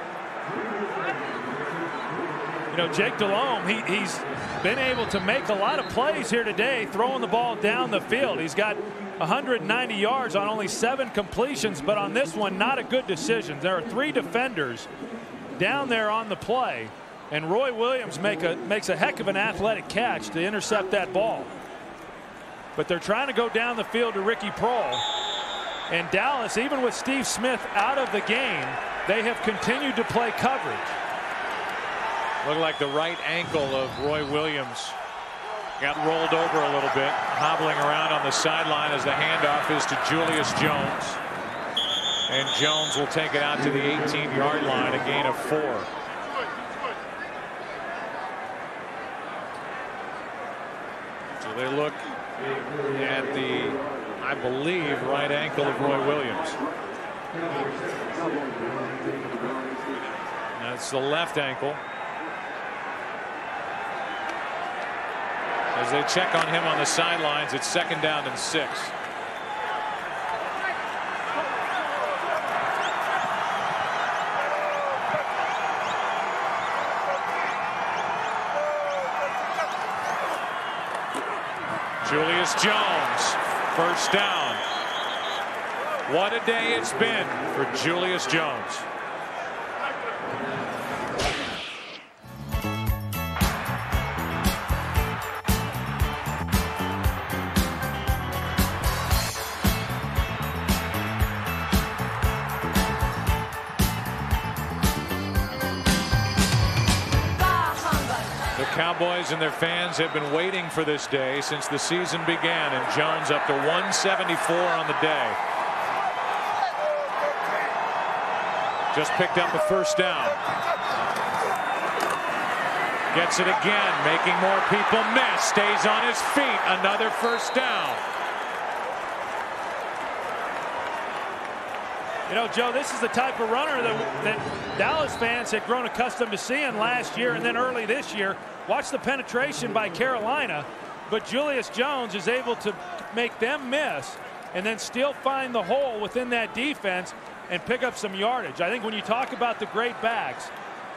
you know, Jake Delhomme, he, he's been able to make a lot of plays here today, throwing the ball down the field. He's got 190 yards on only seven completions, but on this one, not a good decision. There are three defenders down there on the play, and Roy Williams make a, makes a heck of an athletic catch to intercept that ball. But they're trying to go down the field to Ricky Proehl. And Dallas, even with Steve Smith out of the game, they have continued to play coverage. Looked like the right ankle of Roy Williams got rolled over a little bit, hobbling around on the sideline as the handoff is to Julius Jones. And Jones will take it out to the 18-yard line, a gain of four. So they look at the, I believe, right ankle of Roy Williams. That's the left ankle. As they check on him on the sidelines, it's second down and six. Julius Jones, first down. What a day it's been for Julius Jones. And their fans have been waiting for this day since the season began, and Jones up to 174 on the day. Just picked up a first down. Gets it again, making more people miss. Stays on his feet. Another first down. You know, Joe, this is the type of runner that, that Dallas fans had grown accustomed to seeing last year and then early this year. Watch the penetration by Carolina, but Julius Jones is able to make them miss and then still find the hole within that defense and pick up some yardage. I think when you talk about the great backs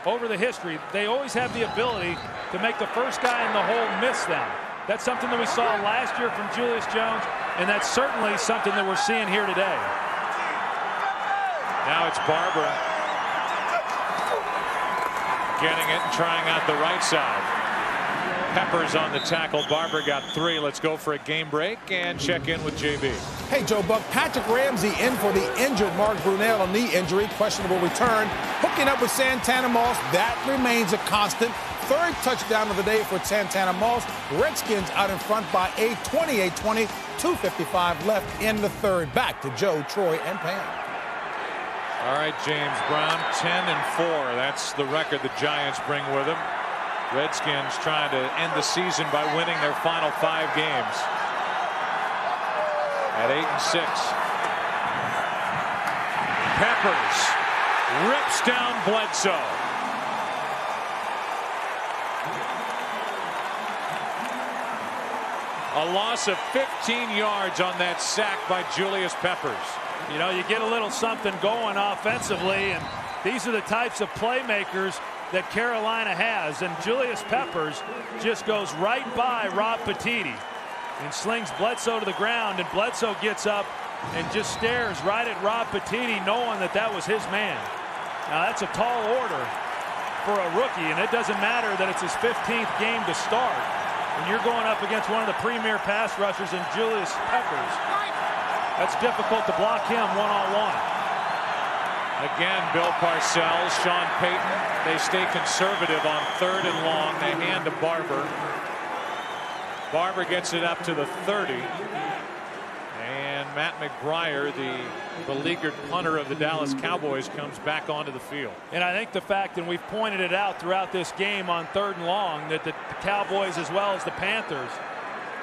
over the history, they always have the ability to make the first guy in the hole miss them. That's something that we saw last year from Julius Jones, and that's certainly something that we're seeing here today. Now it's Barber getting it and trying out the right side. Peppers on the tackle. Barber got three. Let's go for a game break and check in with JB. Hey, Joe Buck. Patrick Ramsey in for the injured Mark Brunell, a knee injury, questionable return. Hooking up with Santana Moss. That remains a constant. Third touchdown of the day for Santana Moss. Redskins out in front by a 28-20. 2.55 left in the third. Back to Joe, Troy, and Pam. All right, James Brown, 10 and 4. That's the record the Giants bring with them. Redskins trying to end the season by winning their final five games. At 8 and 6. Peppers rips down Bledsoe. A loss of 15 yards on that sack by Julius Peppers. You know, you get a little something going offensively, and these are the types of playmakers that Carolina has. And Julius Peppers just goes right by Rob Petitti and slings Bledsoe to the ground. And Bledsoe gets up and just stares right at Rob Petitti, knowing that that was his man. Now, that's a tall order for a rookie, and it doesn't matter that it's his 15th game to start. And you're going up against one of the premier pass rushers in Julius Peppers. That's difficult to block him one-on-one. Again, Bill Parcells, Sean Payton, they stay conservative on third and long. They hand to Barber. Barber gets it up to the 30. And Mat McBriar, the beleaguered punter of the Dallas Cowboys, comes back onto the field. And I think the fact, and we've pointed it out throughout this game on third and long, that the Cowboys as well as the Panthers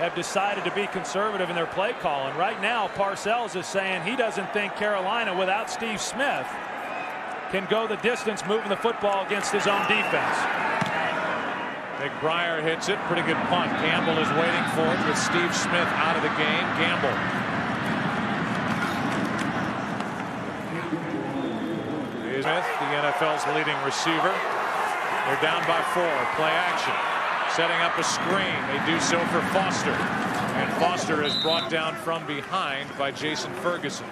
have decided to be conservative in their play call. And right now, Parcells is saying he doesn't think Carolina, without Steve Smith, can go the distance moving the football against his own defense. McBriar hits it. Pretty good punt. Gamble is waiting for it with Steve Smith out of the game. Gamble. Smith, the NFL's leading receiver. They're down by four. Play action. Setting up a screen. They do so for Foster. And Foster is brought down from behind by Jason Ferguson.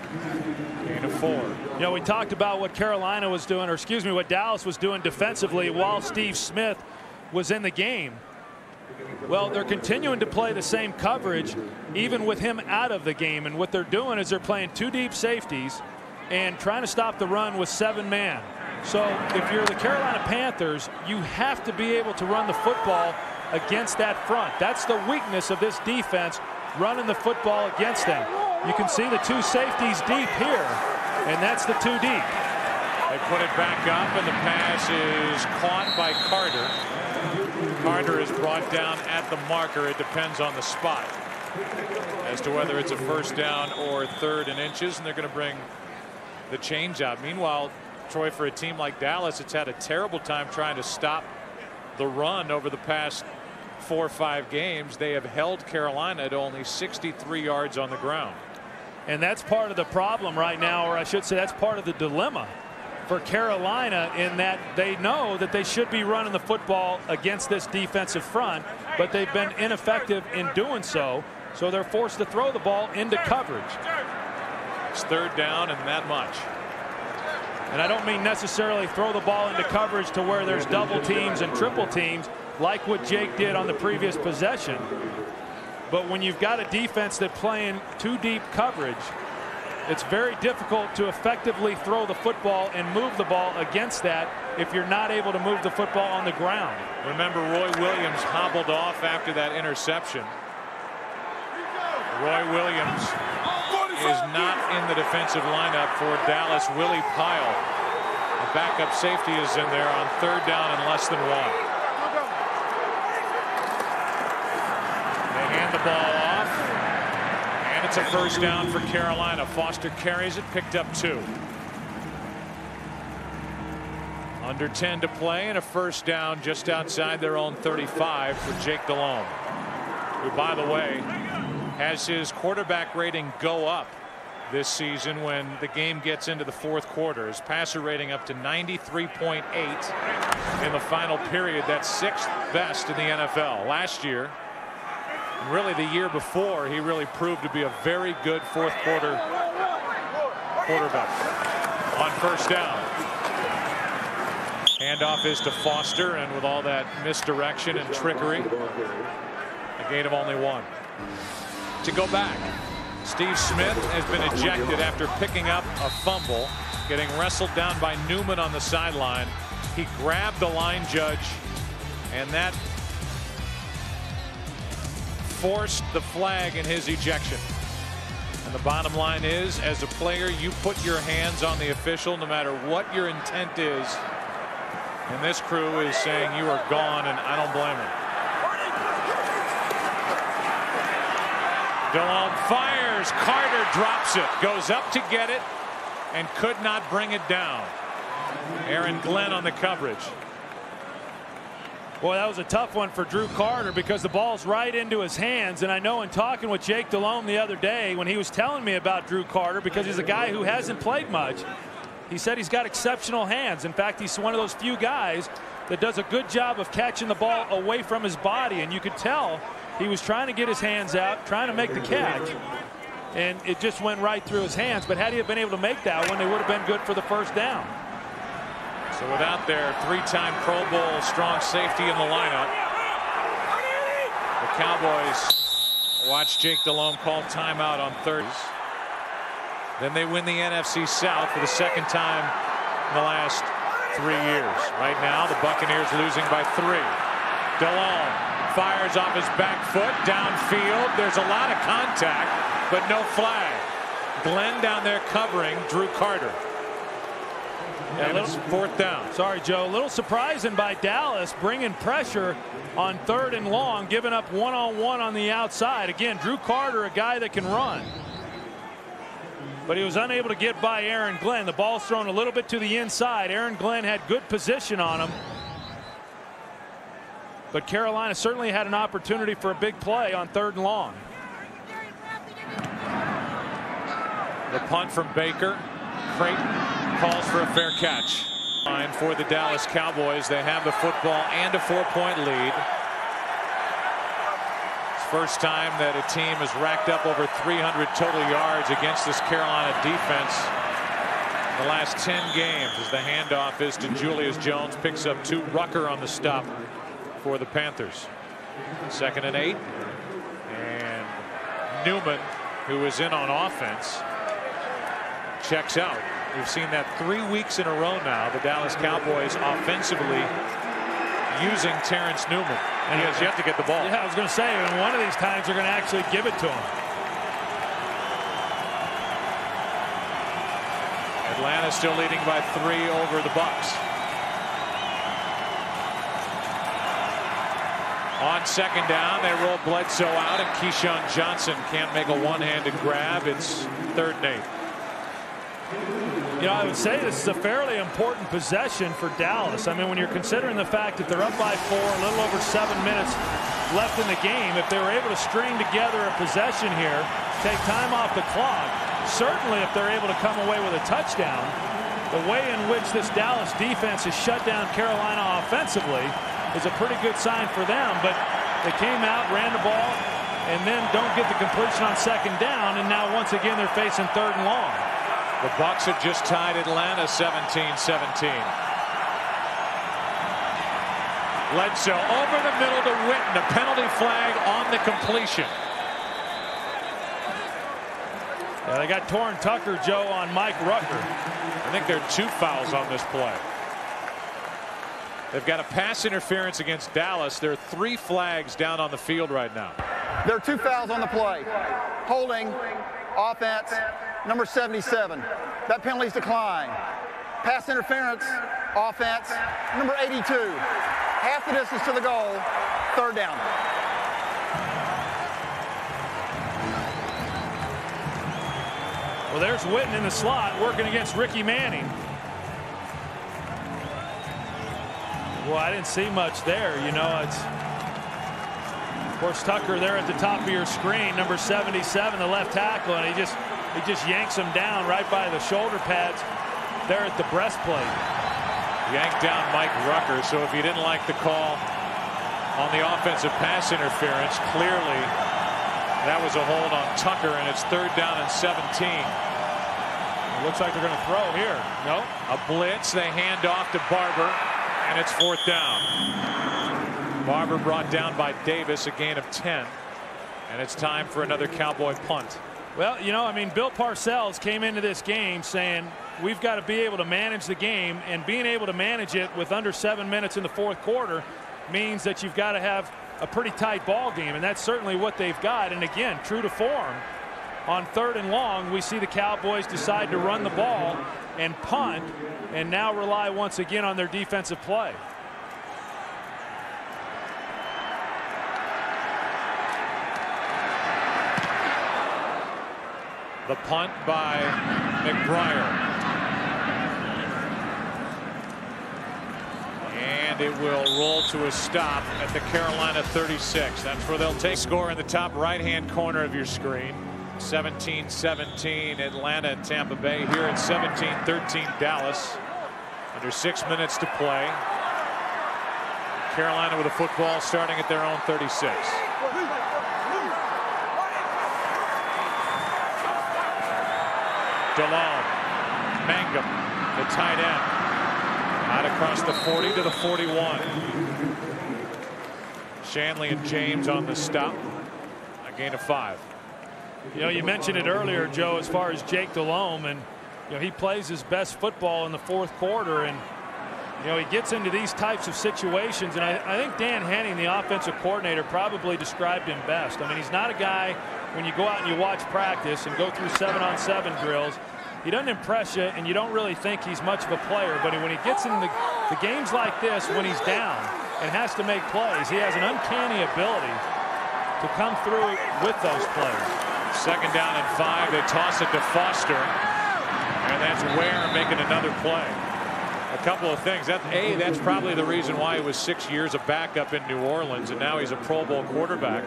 Gain of four. You know, we talked about what Carolina was doing, or excuse me, what Dallas was doing defensively while Steve Smith was in the game. Well, they're continuing to play the same coverage even with him out of the game. And what they're doing is they're playing two deep safeties and trying to stop the run with seven man. So if you're the Carolina Panthers, you have to be able to run the football against that front. That's the weakness of this defense, running the football against them. You can see the two safeties deep here, and that's the two deep. They put it back up, and the pass is caught by Carter. Carter is brought down at the marker. It depends on the spot as to whether it's a first down or third and inches, and they're going to bring the change out. Meanwhile, Troy, for a team like Dallas, it's had a terrible time trying to stop the run over the past four or five games. They have held Carolina to only 63 yards on the ground. And that's part of the problem right now, or I should say that's part of the dilemma for Carolina in that they know that they should be running the football against this defensive front, but they've been ineffective in doing so. So they're forced to throw the ball into coverage. It's third down and that much. And I don't mean necessarily throw the ball into coverage to where there's double teams and triple teams like what Jake did on the previous possession. But when you've got a defense that's playing too deep coverage, it's very difficult to effectively throw the football and move the ball against that if you're not able to move the football on the ground. Remember, Roy Williams hobbled off after that interception. Roy Williams is not in the defensive lineup for Dallas. Willie Pile, the backup safety, is in there on third down and less than one. They hand the ball off, and it's a first down for Carolina. Foster carries it, picked up two. Under 10 to play and a first down just outside their own 35 for Jake Delhomme. Who, by the way, has his quarterback rating go up this season when the game gets into the fourth quarter. His passer rating up to 93.8 in the final period. That's sixth best in the NFL. Last year, really the year before, he really proved to be a very good fourth quarter quarterback on first down. Handoff is to Foster, and with all that misdirection and trickery, a gain of only one. To go back, Steve Smith has been ejected after picking up a fumble, getting wrestled down by Newman on the sideline. He grabbed the line judge, and that forced the flag in his ejection. And the bottom line is, as a player, you put your hands on the official no matter what your intent is. And this crew is saying you are gone, and I don't blame them. Delhomme fires. Carter drops it. Goes up to get it and could not bring it down. Aaron Glenn on the coverage. Boy, that was a tough one for Drew Carter because the ball's right into his hands. And I know in talking with Jake Delhomme the other day when he was telling me about Drew Carter because he's a guy who hasn't played much. He said he's got exceptional hands. In fact, he's one of those few guys that does a good job of catching the ball away from his body. And you could tell he was trying to get his hands out, trying to make the catch, and it just went right through his hands. But had he been able to make that one, they would have been good for the first down. So without their three-time Pro Bowl strong safety in the lineup, the Cowboys watch Jake Delhomme call timeout on third. Then they win the NFC South for the second time in the last three years. Right now, the Buccaneers losing by three. Delhomme fires off his back foot downfield. There's a lot of contact, but no flag. Glenn down there covering Drew Carter. Yeah, and it's fourth down. Sorry, Joe. A little surprising by Dallas bringing pressure on third and long, giving up one-on-one -on, -one on the outside. Again, Drew Carter, a guy that can run. But he was unable to get by Aaron Glenn. The ball's thrown a little bit to the inside. Aaron Glenn had good position on him. But Carolina certainly had an opportunity for a big play on third and long. The punt from Baker. Crayton calls for a fair catch. For the Dallas Cowboys, they have the football and a four-point lead. It's first time that a team has racked up over 300 total yards against this Carolina defense In the last 10 games as the handoff is to Julius Jones picks up two Rucker on the stop for the Panthers. Second and eight. And Newman, who is in on offense, checks out. We've seen that three weeks in a row now. The Dallas Cowboys offensively using Terrence Newman. And he has yet to get the ball. Yeah, I was going to say, and one of these times they're going to actually give it to him. Atlanta still leading by three over the Bucks. On second down, they roll Bledsoe out, and Keyshawn Johnson can't make a one-handed grab. It's third and eight. You know, I would say this is a fairly important possession for Dallas. I mean, when you're considering the fact that they're up by four, a little over seven minutes left in the game, if they were able to string together a possession here, take time off the clock, certainly if they're able to come away with a touchdown, the way in which this Dallas defense has shut down Carolina offensively is a pretty good sign for them. But they came out, ran the ball, and then don't get the completion on second down. And now once again they're facing third and long. The Bucks have just tied Atlanta 17-17. Bledsoe over the middle to Witten. A penalty flag on the completion. Yeah, they got Torrin Tucker, Joe, on Mike Rucker. I think there are two fouls on this play. They've got a pass interference against Dallas. There are three flags down on the field right now. There are two fouls on the play. Holding, offense, number 77. That penalty's declined. Pass interference, offense, number 82. Half the distance to the goal, third down. Well, there's Witten in the slot working against Ricky Manning. Well, I didn't see much there. You know, it's Of course, Tucker there at the top of your screen, number 77, the left tackle, and he just he just yanks him down right by the shoulder pads there at the breastplate. Yanked down Mike Rucker. So if you didn't like the call on the offensive pass interference, clearly that was a hold on Tucker, and it's third down and 17. It looks like they're going to throw here. No. A blitz. They hand off to Barber, and it's fourth down. Barber brought down by Davis, a gain of 10. And it's time for another Cowboy punt. Well, you know, I mean, Bill Parcells came into this game saying we've got to be able to manage the game, and being able to manage it with under seven minutes in the fourth quarter means that you've got to have a pretty tight ball game, and that's certainly what they've got. And again, true to form, on third and long, we see the Cowboys decide to run the ball and punt, and now rely once again on their defensive play. The punt by McBriar. And it will roll to a stop at the Carolina 36. That's where they'll take score in the top right hand corner of your screen. 17-17 Atlanta Tampa Bay here at 17-13 Dallas. Under six minutes to play. Carolina with a football starting at their own 36. Delhomme. Mangum, the tight end. Out across the 40 to the 41. Shanle and James on the stop. A gain of five. You know, you mentioned it earlier, Joe, as far as Jake Delhomme, and you know he plays his best football in the fourth quarter, and you know he gets into these types of situations, and I, I think Dan Henning, the offensive coordinator, probably described him best. I mean, he's not a guy when you go out and you watch practice and go through seven-on-seven drills. He doesn't impress you, and you don't really think he's much of a player. But when he gets in the, the games like this, when he's down and has to make plays, he has an uncanny ability to come through with those plays. Second down and five. They toss it to Foster. And that's Ware making another play. A couple of things. That A, that's probably the reason why he was six years a backup in New Orleans, and now he's a Pro Bowl quarterback.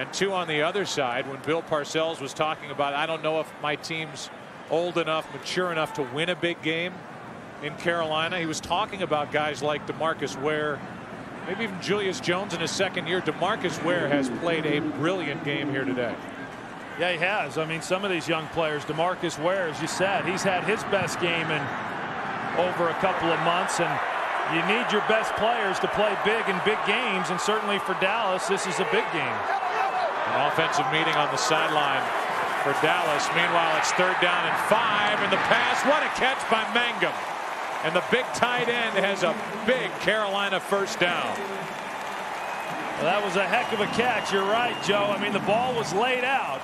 And two on the other side, when Bill Parcells was talking about, I don't know if my team's old enough, mature enough to win a big game in Carolina. He was talking about guys like DeMarcus Ware, maybe even Julius Jones in his second year. DeMarcus Ware has played a brilliant game here today. Yeah, he has. I mean, some of these young players, DeMarcus Ware, as you said, he's had his best game in over a couple of months, and you need your best players to play big in big games, and certainly for Dallas, this is a big game. An offensive meeting on the sideline for Dallas. Meanwhile, it's third down and five, and the pass, what a catch by Mangum. And the big tight end has a big Carolina first down. Well, that was a heck of a catch. You're right, Joe. I mean, the ball was laid out.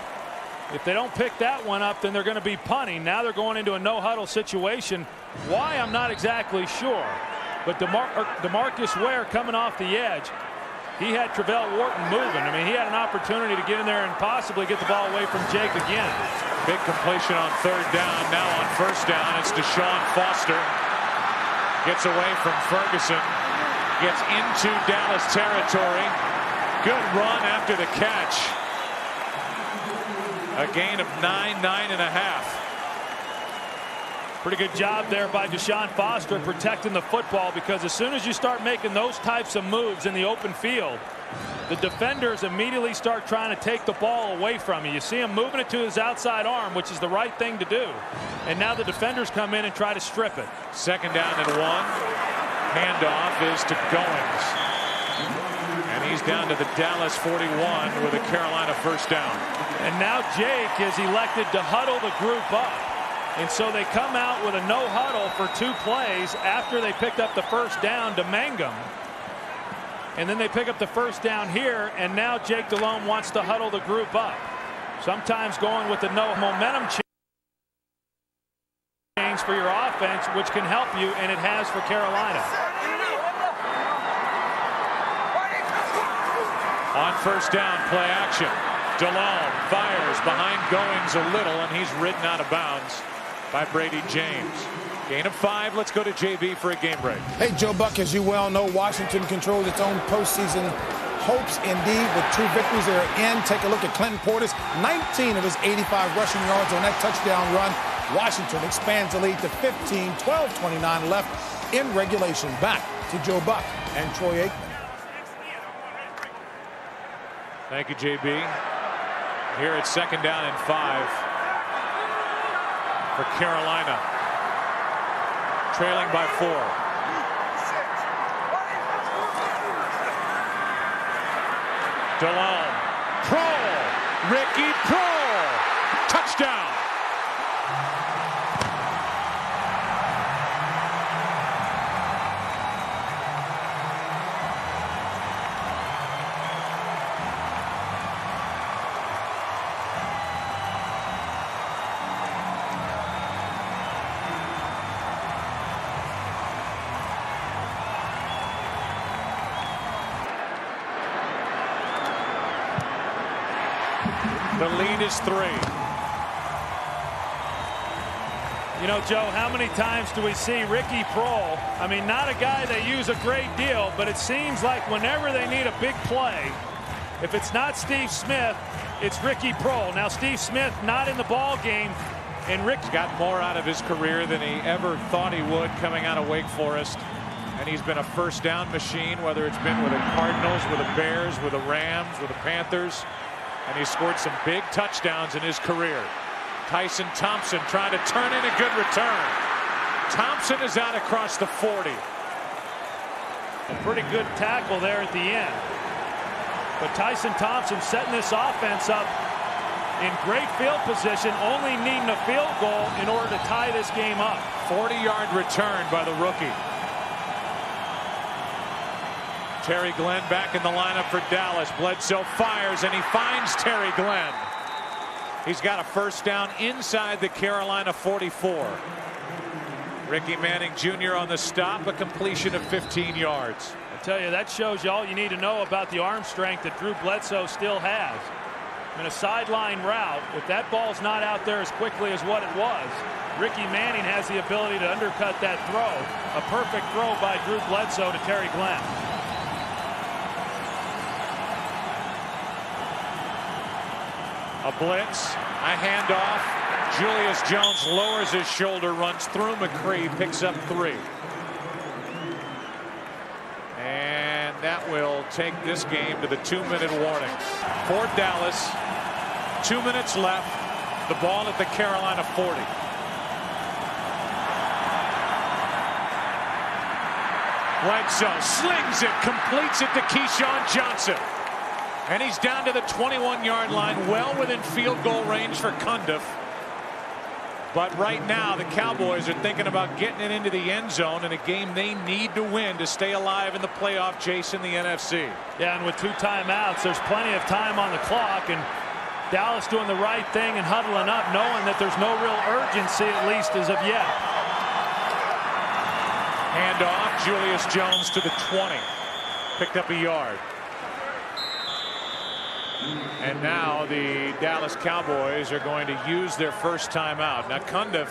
If they don't pick that one up, then they're going to be punting. Now they're going into a no-huddle situation. Why, I'm not exactly sure. But DeMar er, DeMarcus Ware coming off the edge, he had Travelle Wharton moving. I mean, he had an opportunity to get in there and possibly get the ball away from Jake again. Big completion on third down. Now on first down, it's Deshaun Foster. Gets away from Ferguson. Gets into Dallas territory. Good run after the catch. A gain of nine, nine and a half. Pretty good job there by Deshaun Foster protecting the football because as soon as you start making those types of moves in the open field, the defenders immediately start trying to take the ball away from you. You see him moving it to his outside arm, which is the right thing to do. And now the defenders come in and try to strip it. Second down and one. Handoff is to Goings. And he's down to the Dallas 41 with a Carolina first down. And now Jake is elected to huddle the group up. And so they come out with a no huddle for two plays after they picked up the first down to Mangum. And then they pick up the first down here. And now Jake Delhomme wants to huddle the group up. Sometimes going with the no momentum change for your offense, which can help you, and it has for Carolina. On first down, play action. Delhomme fires behind Goings a little, and he's ridden out of bounds by Bradie James. Gain of five. Let's go to JB for a game break. Hey, Joe Buck, as you well know, Washington controls its own postseason hopes indeed with two victories they're in. Take a look at Clinton Portis, 19 of his 85 rushing yards on that touchdown run. Washington expands the lead to 15, 12 29 left in regulation. Back to Joe Buck and Troy Aikman. Thank you, JB. Here it's second down and five for Carolina. Trailing by four. Delhomme. Proehl. Ricky Proehl. Touchdown. Three. You know, Joe, how many times do we see Ricky Proehl? I mean, not a guy they use a great deal, but it seems like whenever they need a big play, if it's not Steve Smith, it's Ricky Proehl. Now, Steve Smith not in the ball game, and Rick's got more out of his career than he ever thought he would coming out of Wake Forest. And he's been a first down machine, whether it's been with the Cardinals, with the Bears, with the Rams, with the Panthers and he scored some big touchdowns in his career. Tyson Thompson trying to turn in a good return. Thompson is out across the 40. A pretty good tackle there at the end. But Tyson Thompson setting this offense up in great field position, only needing a field goal in order to tie this game up. 40-yard return by the rookie. Terry Glenn back in the lineup for Dallas. Bledsoe fires and he finds Terry Glenn. He's got a first down inside the Carolina 44. Ricky Manning Jr. on the stop, a completion of 15 yards. I tell you, that shows you all you need to know about the arm strength that Drew Bledsoe still has. In a sideline route, if that ball's not out there as quickly as what it was, Ricky Manning has the ability to undercut that throw. A perfect throw by Drew Bledsoe to Terry Glenn. A blitz, a handoff. Julius Jones lowers his shoulder, runs through McCree, picks up three. And that will take this game to the two-minute warning. For Dallas, two minutes left. The ball at the Carolina 40. Bledsoe slings it, completes it to Keyshawn Johnson. And he's down to the 21-yard line, well within field goal range for Cundiff. But right now, the Cowboys are thinking about getting it into the end zone in a game they need to win to stay alive in the playoff chase in the NFC. Yeah, and with two timeouts, there's plenty of time on the clock, and Dallas doing the right thing and huddling up, knowing that there's no real urgency, at least as of yet. Hand off, Julius Jones to the 20. Picked up a yard. And now the Dallas Cowboys are going to use their first timeout. Now Cundiff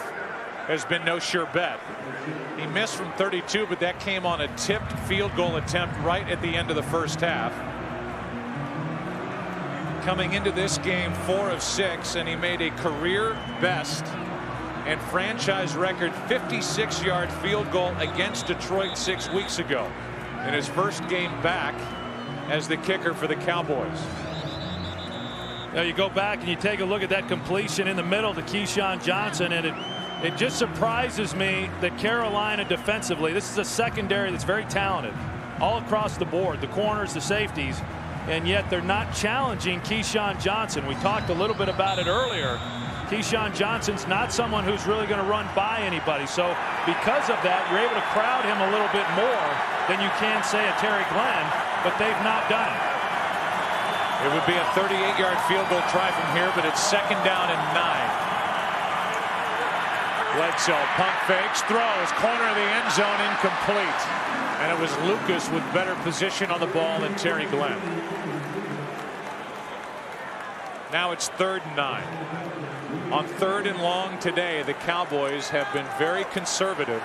has been no sure bet. He missed from 32, but that came on a tipped field goal attempt right at the end of the first half. Coming into this game, four of six, and he made a career best and franchise record 56 yard field goal against Detroit six weeks ago in his first game back as the kicker for the Cowboys. Now you go back and you take a look at that completion in the middle to Keyshawn Johnson, and it it just surprises me that Carolina defensively, this is a secondary that's very talented all across the board, the corners, the safeties, and yet they're not challenging Keyshawn Johnson. We talked a little bit about it earlier. Keyshawn Johnson's not someone who's really going to run by anybody. So because of that, you're able to crowd him a little bit more than you can say a Terry Glenn, but they've not done it. It would be a 38-yard field goal try from here, but it's second down and nine. Bledsoe pump fakes, throws, corner of the end zone, incomplete. And it was Lucas with better position on the ball than Terry Glenn. Now it's third and nine. On third and long today, the Cowboys have been very conservative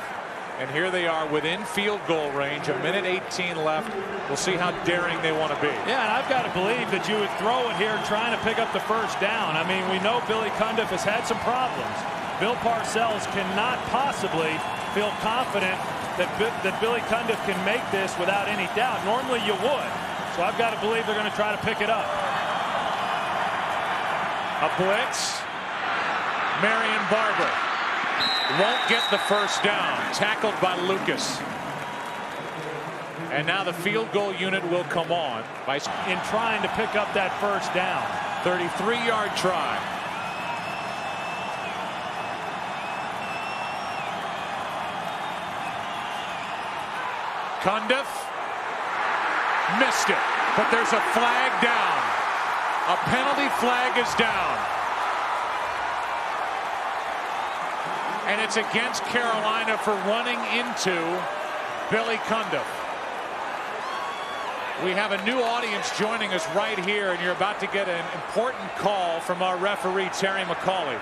And here they are within field goal range, a minute 18 left. We'll see how daring they want to be. Yeah, and I've got to believe that you would throw it here trying to pick up the first down. I mean, we know Billy Cundiff has had some problems. Bill Parcells cannot possibly feel confident that, that Billy Cundiff can make this without any doubt. Normally you would. So I've got to believe they're going to try to pick it up. A blitz. Marion Barber won't get the first down. Tackled by Lucas. And now the field goal unit will come on by in trying to pick up that first down. 33 yard try. Cundiff missed it, but there's a flag down. A penalty flag is down. And it's against Carolina for running into Billy Cundiff. We have a new audience joining us right here, and you're about to get an important call from our referee, Terry McAulay.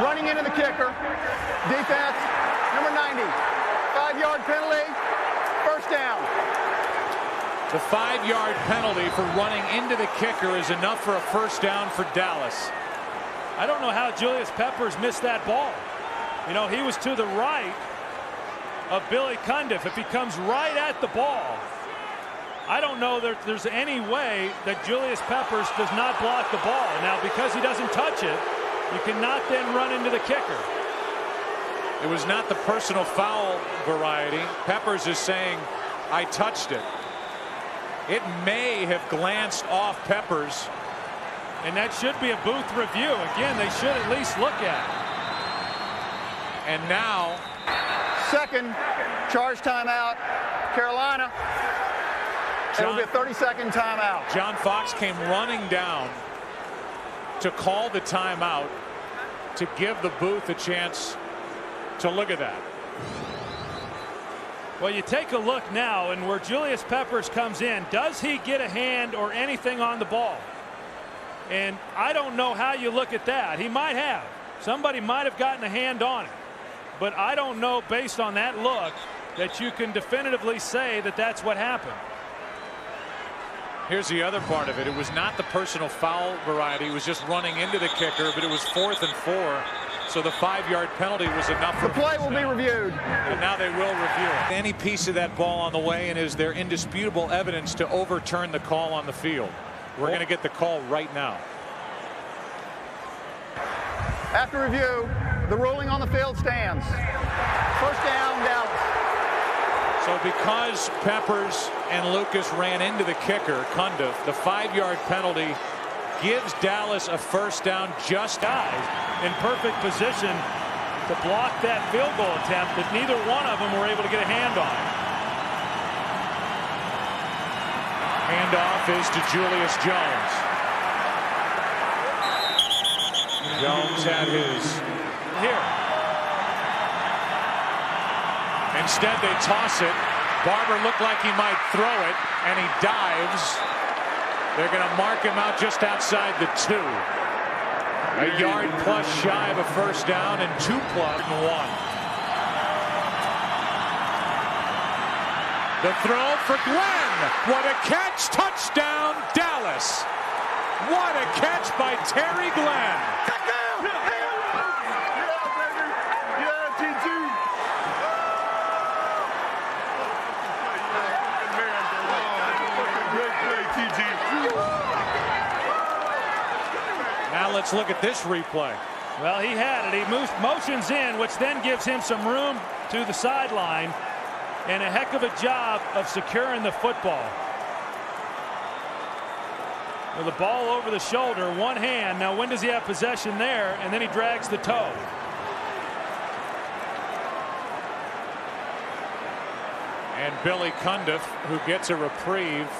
Running into the kicker. Defense, number 90. Five-yard penalty. First down. The five-yard penalty for running into the kicker is enough for a first down for Dallas. I don't know how Julius Peppers missed that ball. You know, he was to the right of Billy Cundiff. If he comes right at the ball, I don't know that there's any way that Julius Peppers does not block the ball. Now, because he doesn't touch it, you cannot then run into the kicker. It was not the personal foul variety. Peppers is saying, I touched it. It may have glanced off Peppers. And that should be a booth review. Again, they should at least look at it. And now. Second charge timeout. Carolina. John, It'll be a 30 second timeout. John Fox came running down to call the timeout to give the booth a chance to look at that. Well, you take a look now, and where Julius Peppers comes in, does he get a hand or anything on the ball? And I don't know how you look at that. He might have. Somebody might have gotten a hand on it. But I don't know, based on that look, that you can definitively say that that's what happened. Here's the other part of it. It was not the personal foul variety. It was just running into the kicker, but it was fourth and four. So the five-yard penalty was enough for the play will be reviewed. And now they will review it. Any piece of that ball on the way, and is there indisputable evidence to overturn the call on the field? We're going to get the call right now. After review, the ruling on the field stands. First down, Dallas. So because Peppers and Lucas ran into the kicker, Cundiff, the five-yard penalty gives Dallas a first down just guys in perfect position to block that field goal attempt that neither one of them were able to get a hand on. Handoff is to Julius Jones. Jones had his here. Instead, they toss it. Barber looked like he might throw it, and he dives. They're going to mark him out just outside the two. A yard plus shy of a first down and two plus one. The throw for Glenn. What a catch. Touchdown, Dallas. What a catch by Terry Glenn. Now let's look at this replay. Well, he had it. He moves motions in, which then gives him some room to the sideline and a heck of a job of securing the football. With the ball over the shoulder, one hand. Now, when does he have possession there? And then he drags the toe. And Billy Cundiff, who gets a reprieve.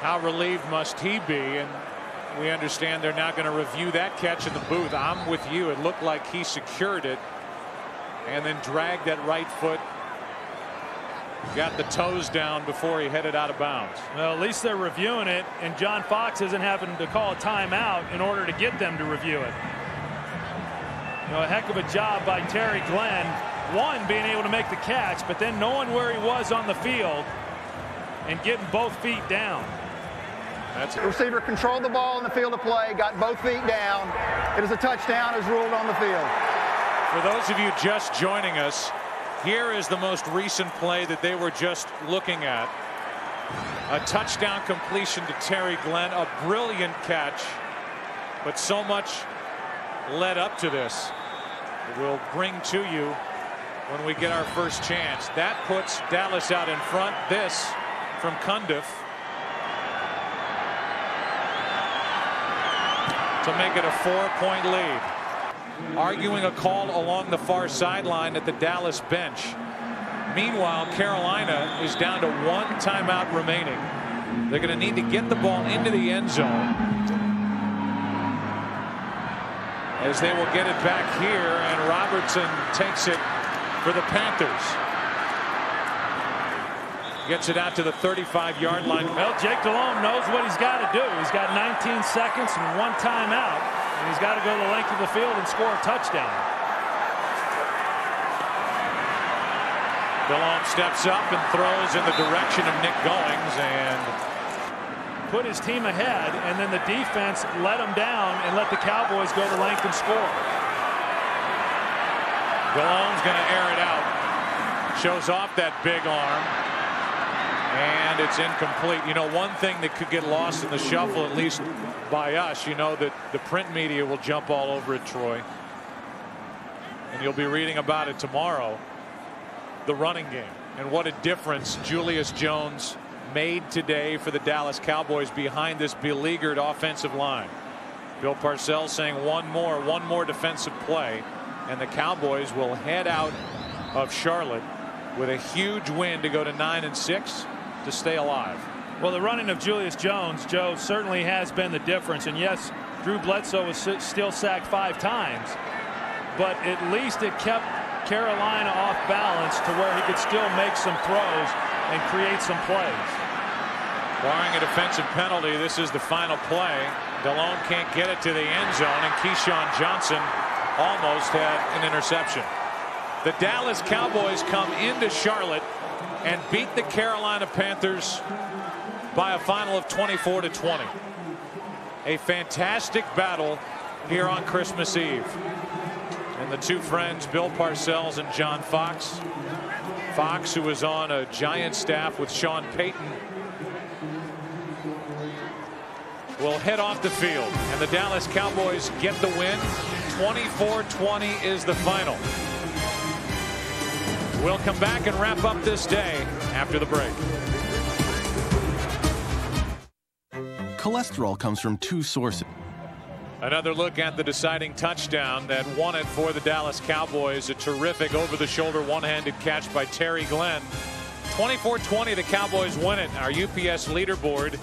How relieved must he be? And we understand they're now going to review that catch in the booth. I'm with you. It looked like he secured it and then dragged that right foot. Got the toes down before he headed out of bounds. Well, at least they're reviewing it, and John Fox isn't having to call a timeout in order to get them to review it. know, a heck of a job by Terry Glenn. One, being able to make the catch, but then knowing where he was on the field and getting both feet down. That's the receiver controlled the ball in the field of play, got both feet down. It is a touchdown as ruled on the field. For those of you just joining us, here is the most recent play that they were just looking at. A touchdown completion to Terry Glenn, a brilliant catch, but so much led up to this. We'll bring to you when we get our first chance. That puts Dallas out in front. This from Cundiff. to make it a four-point lead. Arguing a call along the far sideline at the Dallas bench. Meanwhile, Carolina is down to one timeout remaining. They're going to need to get the ball into the end zone. As they will get it back here, and Robertson takes it for the Panthers. Gets it out to the 35-yard line. Well, Jake Delhomme knows what he's got to do. He's got 19 seconds and one timeout, and he's got to go the length of the field and score a touchdown. Delhomme steps up and throws in the direction of Nick Goings and put his team ahead, and then the defense let him down and let the Cowboys go the length and score. Delhomme's going to air it out. Shows off that big arm. And it's incomplete. You know, one thing that could get lost in the shuffle, at least by us, you know that the print media will jump all over it, Troy. And you'll be reading about it tomorrow. The running game and what a difference Julius Jones made today for the Dallas Cowboys behind this beleaguered offensive line. Bill Parcells saying one more, one more defensive play, and the Cowboys will head out of Charlotte with a huge win to go to nine and six to stay alive. Well, the running of Julius Jones, Joe, certainly has been the difference. And yes, Drew Bledsoe was still sacked five times, but at least it kept Carolina off balance to where he could still make some throws and create some plays. Barring a defensive penalty, this is the final play. Delhomme can't get it to the end zone, and Keyshawn Johnson almost had an interception. The Dallas Cowboys come into Charlotte and beat the Carolina Panthers by a final of 24 to 20. A fantastic battle here on Christmas Eve. And the two friends, Bill Parcells and John Fox. Fox, who was on a giant staff with Sean Payton, will head off the field. And the Dallas Cowboys get the win. 24-20 is the final. We'll come back and wrap up this day after the break. Cholesterol comes from two sources. Another look at the deciding touchdown that won it for the Dallas Cowboys. A terrific over-the-shoulder one-handed catch by Terry Glenn. 24-20, the Cowboys win it. Our UPS leaderboard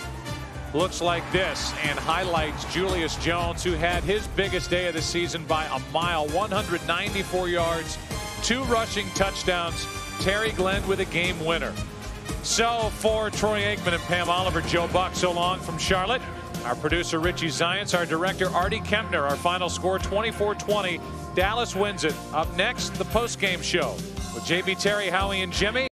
looks like this and highlights Julius Jones, who had his biggest day of the season by a mile, 194 yards, two rushing touchdowns. Terry Glenn with a game winner. So for Troy Aikman and Pam Oliver, Joe Buck, so long from Charlotte. Our producer Richie Zyontz, our director Artie Kempner, our final score 24-20. Dallas wins it. Up next, the post-game show with JB Terry, Howie, and Jimmy.